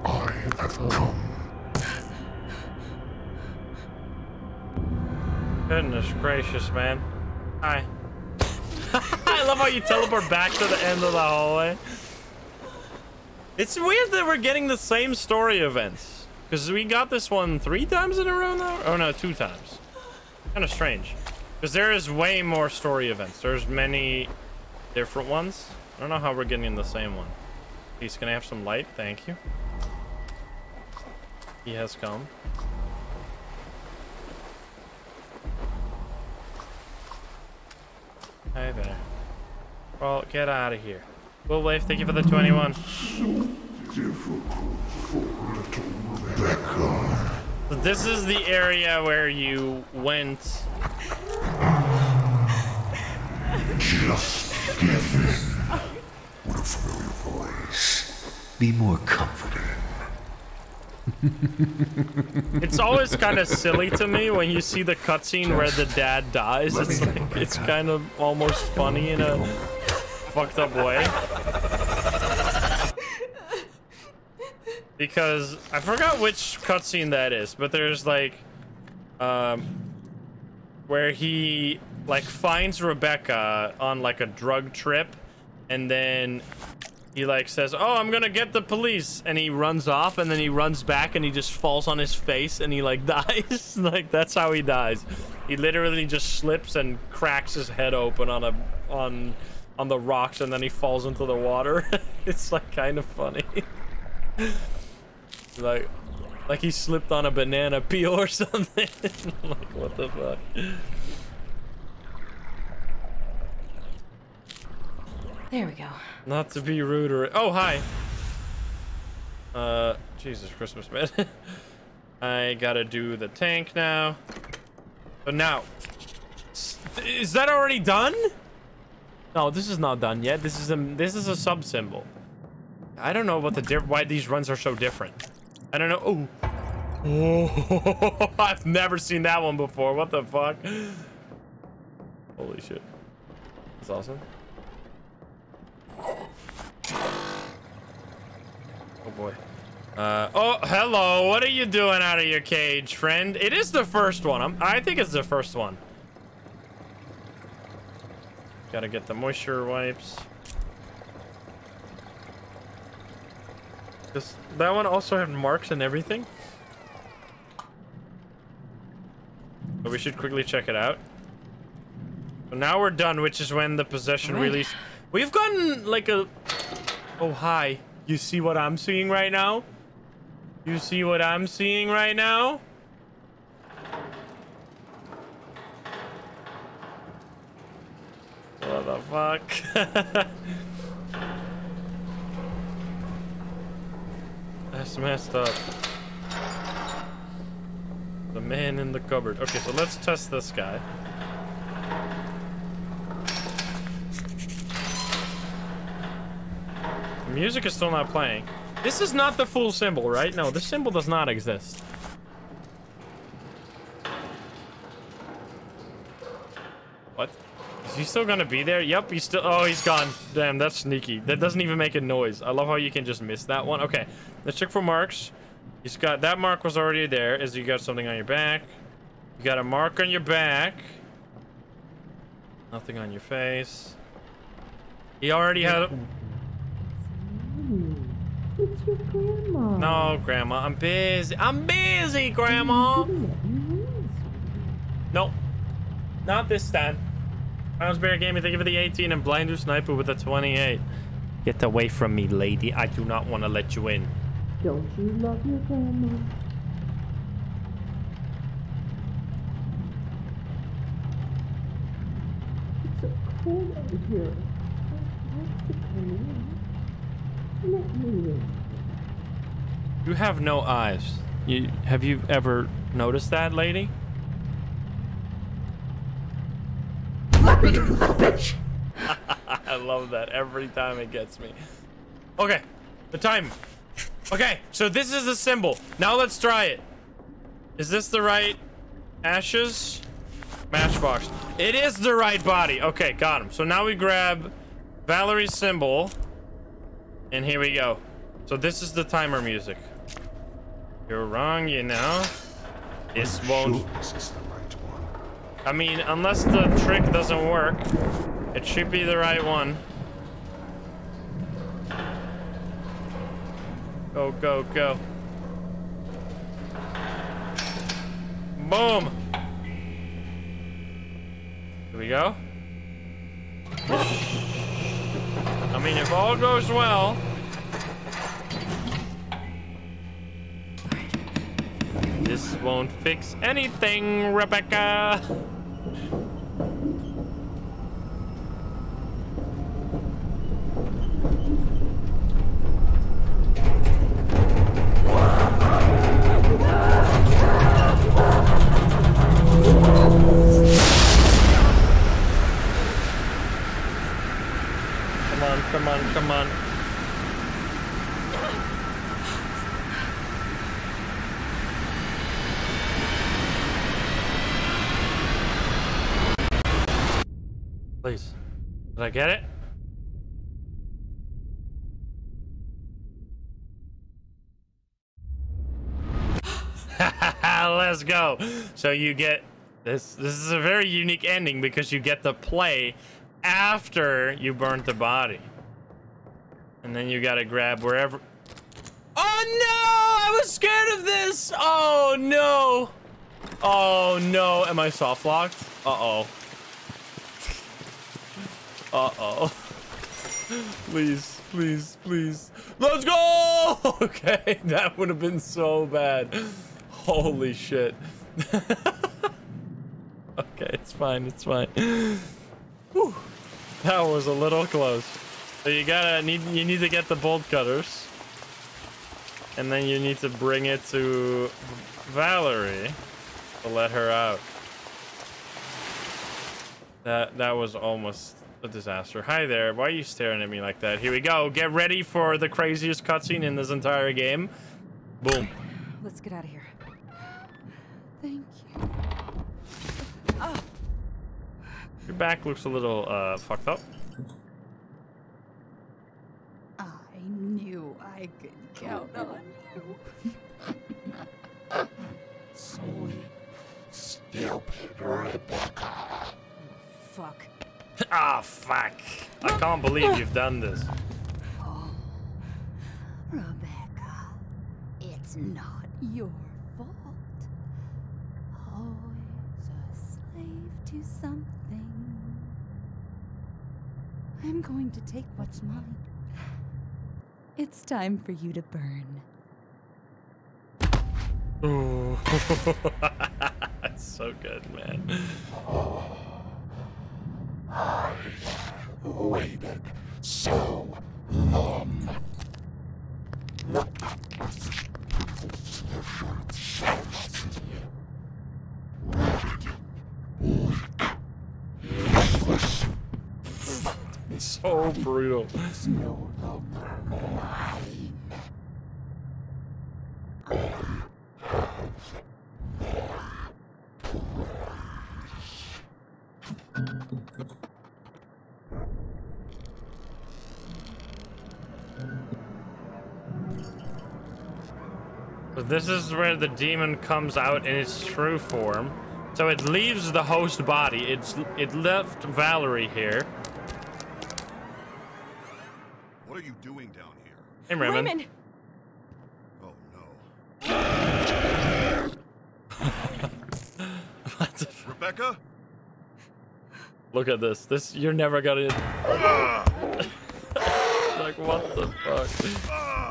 I have come. Goodness gracious, man. Hi. I love how you teleport back to the end of the hallway. It's weird that we're getting the same story events. Because we got this one three times in a row now? Oh no, two times. Kind of strange. Because there is way more story events. There's many different ones. I don't know how we're getting in the same one. He's gonna have some light? Thank you. He has come. Hi there. Well, get out of here. Will Wave, thank you for the 21. So this is the area where you went. Just give in. With a familiar voice. Be more comforting. it's always kind of silly to me when you see the cutscene where the dad dies. It's like it's kind of almost funny in a fucked up way. Because I forgot which cutscene that is, but there's like um where he like finds Rebecca on like a drug trip and then he like says, "Oh, I'm gonna get the police," and he runs off, and then he runs back, and he just falls on his face, and he like dies. like that's how he dies. He literally just slips and cracks his head open on a on on the rocks, and then he falls into the water. it's like kind of funny. like like he slipped on a banana peel or something. like what the fuck. There we go. Not to be rude or oh hi. Uh, Jesus Christmas man. I gotta do the tank now. But now, is that already done? No, this is not done yet. This is a this is a sub symbol. I don't know what the why these runs are so different. I don't know. Oh. Oh, I've never seen that one before. What the fuck? Holy shit. That's awesome. Oh boy. Uh, oh, hello. What are you doing out of your cage, friend? It is the first one. I'm, I think it's the first one. Gotta get the moisture wipes. Does that one also have marks and everything? But we should quickly check it out. So now we're done, which is when the possession Right. release. We've gotten like a. Oh hi. You see what I'm seeing right now? You see what I'm seeing right now? What the fuck? That's messed up. The man in the cupboard. Okay, so let's test this guy. The music is still not playing. This is not the full symbol, right? No, this symbol does not exist. What? Is he still gonna be there? Yep, he's still- Oh, he's gone. Damn, that's sneaky. That doesn't even make a noise. I love how you can just miss that one. Okay, let's check for marks. He's got- That mark was already there. Is you got something on your back? You got a mark on your back. Nothing on your face. He already had- It's your grandma. No, Grandma, I'm busy. I'm busy, Grandma. Mm-hmm. Nope. Not this time. Brownsberry Gaming, thank you for the 18 and Blinder Sniper with the 28. Get away from me, lady. I do not want to let you in. Don't you love your grandma? It's so cold out here. I'd to come in. Let me in. You have no eyes. You have you ever noticed that, lady? Let me you little bitch! I love that every time it gets me. Okay, the time. Okay, so this is the symbol. Now let's try it. Is this the right ashes? Matchbox. It is the right body. Okay, got him. So now we grab Valerie's symbol. And here we go. So this is the timer music. You're wrong, you know. This won't Sure, this is the right one. I mean, unless the trick doesn't work, it should be the right one. Go, go, go. Boom. Here we go. I mean, if all goes well. This won't fix anything, Rebecca. Come on, come on. Please. Did I get it? Let's go. So you get this. This is a very unique ending because you get the play after you burnt the body, and then you gotta grab wherever. Oh no! I was scared of this. Oh no! Oh no! Am I soft locked? Uh oh. Uh oh. please, please, please. Let's go! Okay, that would have been so bad. Holy shit. okay, it's fine, it's fine. Whew. That was a little close. So you gotta need you need to get the bolt cutters. And then you need to bring it to Valerie to let her out. That that was almost a disaster. Hi there. Why are you staring at me like that? Here we go. Get ready for the craziest cutscene in this entire game. Boom. Let's get out of here. Thank you. Your back looks a little uh fucked up. I knew I could count on you. Stupid Rebecca. Fuck. Ah, fuck. I can't believe you've done this. Rebecca, it's not your fault. Always a slave to something. I'm going to take what's mine. It's time for you to burn. Ooh. That's so good, man. Waited so long. Look at this beautiful solution fantasy. Rigid, weak, useless. So brutal. No longer this is where the demon comes out in its true form. So it leaves the host body. It's it left Valerie here. What are you doing down here? Hey, Raymond. Raymond! Oh no. What the Rebecca? Look at this. This you're never gonna. Ah! like what the fuck? Ah!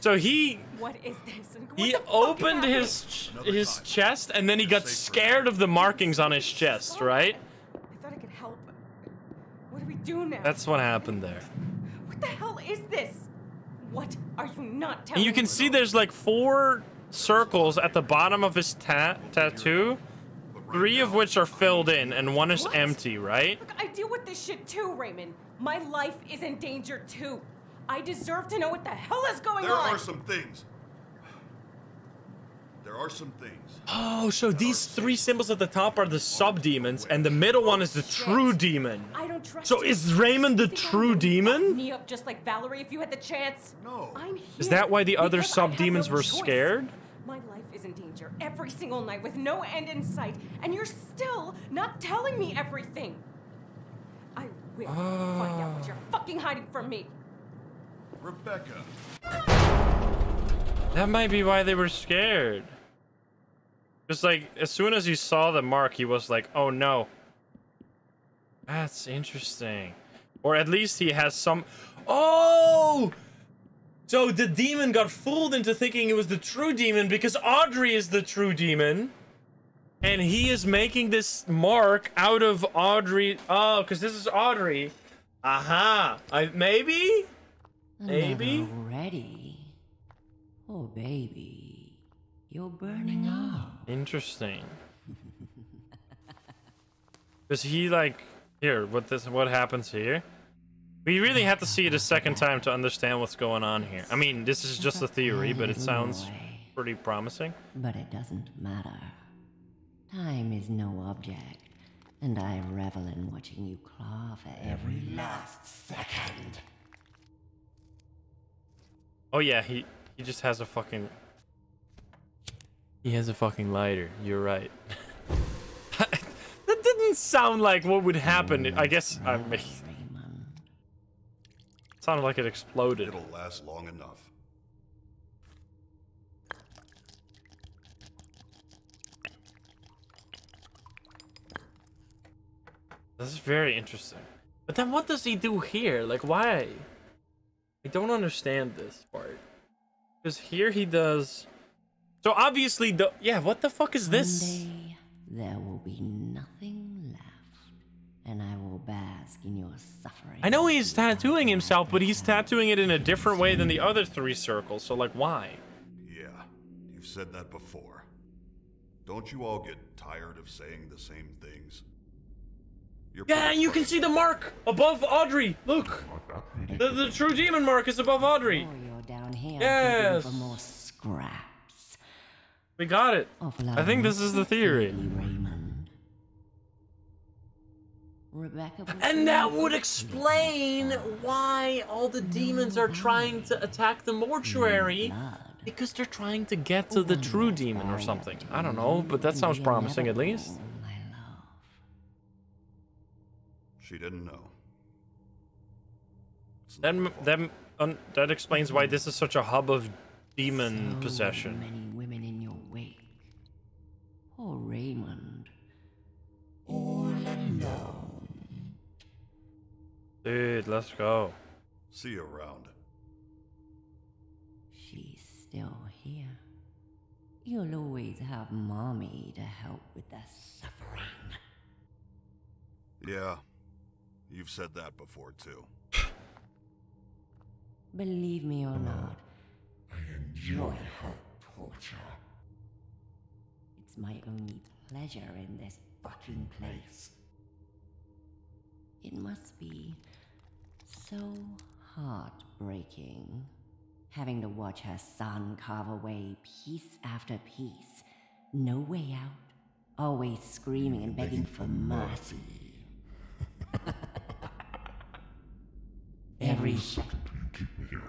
So he What is this? What he the fuck is opened his ch- his chest and then he got scared of the markings on his chest, right? I thought I could help. What do we do now? That's what happened there. What the hell is this? What are you not telling And you can me? see there's like four circles at the bottom of his ta- tattoo, three of which are filled in and one is What? empty, right? Look, I deal with this shit too, Raymond. My life is in danger too. I deserve to know what the hell is going There on. There are some things. There are some things. Oh, so these three symbols at the top are the sub demons, and the middle one is the true demon. I don't trust So is Raymond the Think I true would lock demon? Me up just like Valerie if you had the chance. No. I'm here. Is that why the other because sub-demons no were choice. scared? My life is in danger every single night with no end in sight, and you're still not telling me everything. I will find out what you're Ah. fucking hiding from me. Rebecca. That might be why they were scared. Just like as soon as he saw the mark, he was like, "Oh no." That's interesting. Or at least he has some. Oh. So the demon got fooled into thinking it was the true demon because Audrey is the true demon. And he is making this mark out of Audrey. Oh, because this is Audrey. Aha. I maybe? Maybe? Never ready. Oh, baby, you're burning mm. up. Interesting. Because he like here, what this what happens here? We really have to see it a second time to understand what's going on here. I mean, this is just a theory, but it sounds pretty promising. But it doesn't matter. Time is no object, and I revel in watching you claw for every last second. Oh yeah, he he just has a fucking he has a fucking lighter. You're right. that didn't sound like what would happen. I guess I mean, sounded like it exploded. It'll last long enough. This is very interesting. But then what does he do here? Like why? I don't understand this part. Because here he does so obviously the yeah, what the fuck is this? One day, there will be nothing left, and I will bask in your suffering. I know he's tattooing himself, but he's tattooing it in a different way than the other three circles. So like why? Yeah, you've said that before. Don't you all get tired of saying the same things? You're Yeah, you can see the mark above Audrey. Look. The, the true demon mark is above Audrey. Oh, you're down here Yes. for more scraps. We got it. I think this is the theory. responsibility, Raymond. Rebecca. And that would explain why all the demons are trying to attack the mortuary. Because they're trying to get to the true demon or something. I don't know, but that sounds promising at least. She didn't know. Then, then, um, that explains why this is such a hub of demon So possession. Many women in your wake. Poor Raymond. All alone. Dude, let's go. See you around. She's still here. You'll always have mommy to help with the suffering. Yeah, you've said that before too. Believe me or not, I enjoy her torture. it's my only pleasure in this fucking place. It must be so heartbreaking having to watch her son carve away piece after piece. No way out. Always screaming and begging for mercy. Every second you keep me here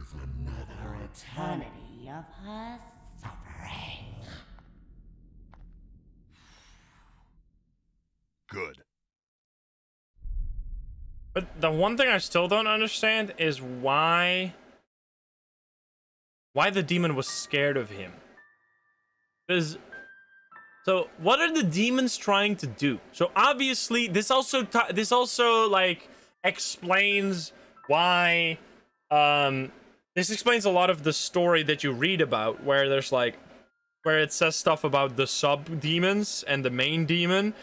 is another eternity of her suffering. Good. But the one thing I still don't understand is why why the demon was scared of him. Because so what are the demons trying to do? So obviously this also this also like explains why um this explains a lot of the story that you read about where there's like where it says stuff about the sub demons and the main demon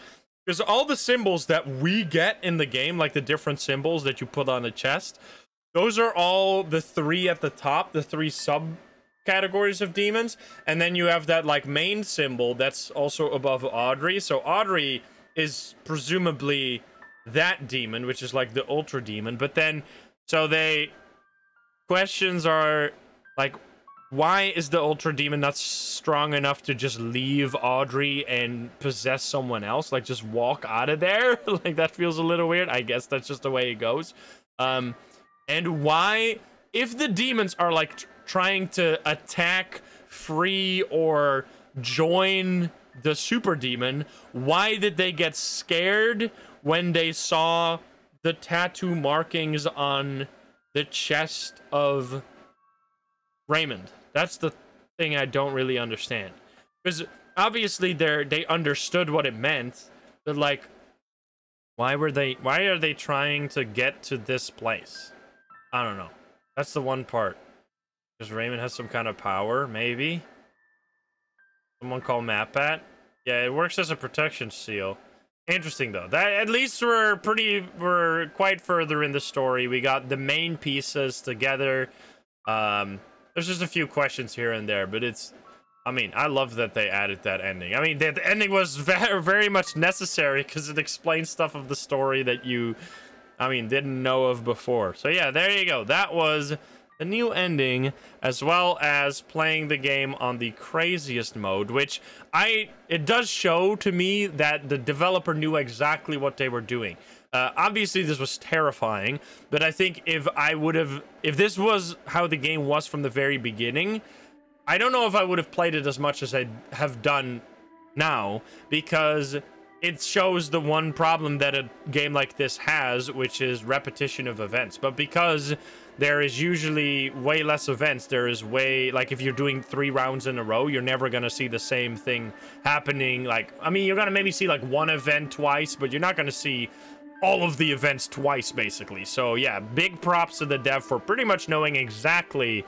because all the symbols that we get in the game, like the different symbols that you put on the chest, those are all the three at the top, the three sub categories of demons. And then you have that like main symbol that's also above Audrey. So Audrey is presumably that demon, which is like the ultra demon. But then, so they questions are like why is the ultra demon not strong enough to just leave Audrey and possess someone else? Like just walk out of there? like that feels a little weird. I guess that's just the way it goes. Um, and why, if the demons are like tr- trying to attack, free, or join the super demon, why did they get scared when they saw the tattoo markings on the chest of Raymond. That's the thing I don't really understand. Because obviously they they understood what it meant. But like why were they why are they trying to get to this place? I don't know. That's the one part. Because Raymond has some kind of power, maybe. Someone call Mapat. Yeah, it works as a protection seal. Interesting though. That at least we're pretty we're quite further in the story. We got the main pieces together. Um there's just a few questions here and there, but it's I mean, I love that they added that ending. I mean, that ending was very, very much necessary because it explains stuff of the story that you I mean, didn't know of before. So yeah, there you go. That was the new ending, as well as playing the game on the craziest mode, which I it does show to me that the developer knew exactly what they were doing. Uh, obviously, this was terrifying, but I think if I would have, if this was how the game was from the very beginning, I don't know if I would have played it as much as I have done now, because it shows the one problem that a game like this has, which is repetition of events. But because there is usually way less events, there is way, like if you're doing three rounds in a row, you're never going to see the same thing happening. Like, I mean, you're going to maybe see like one event twice, but you're not going to see all of the events twice, basically. So yeah, big props to the dev for pretty much knowing exactly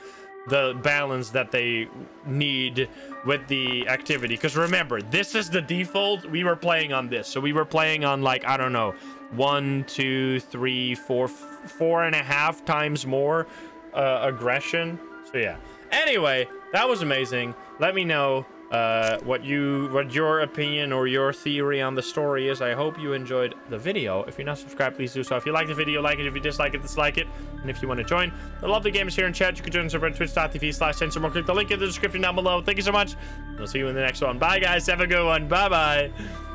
the balance that they need with the activity. Because remember, this is the default. We were playing on this. So we were playing on like, I don't know, one, two, three, four, four and a half times more uh, aggression. So yeah. Anyway, that was amazing. Let me know uh, what you what your opinion or your theory on the story is. I hope you enjoyed the video. If you're not subscribed, please do so. If you like the video, like it. If you dislike it, dislike it. And if you want to join the lovely gamers here in chat, you can join us over at twitch.tv slash click the link in the description down below. Thank you so much. We'll see you in the next one. Bye, guys. Have a good one. Bye-bye.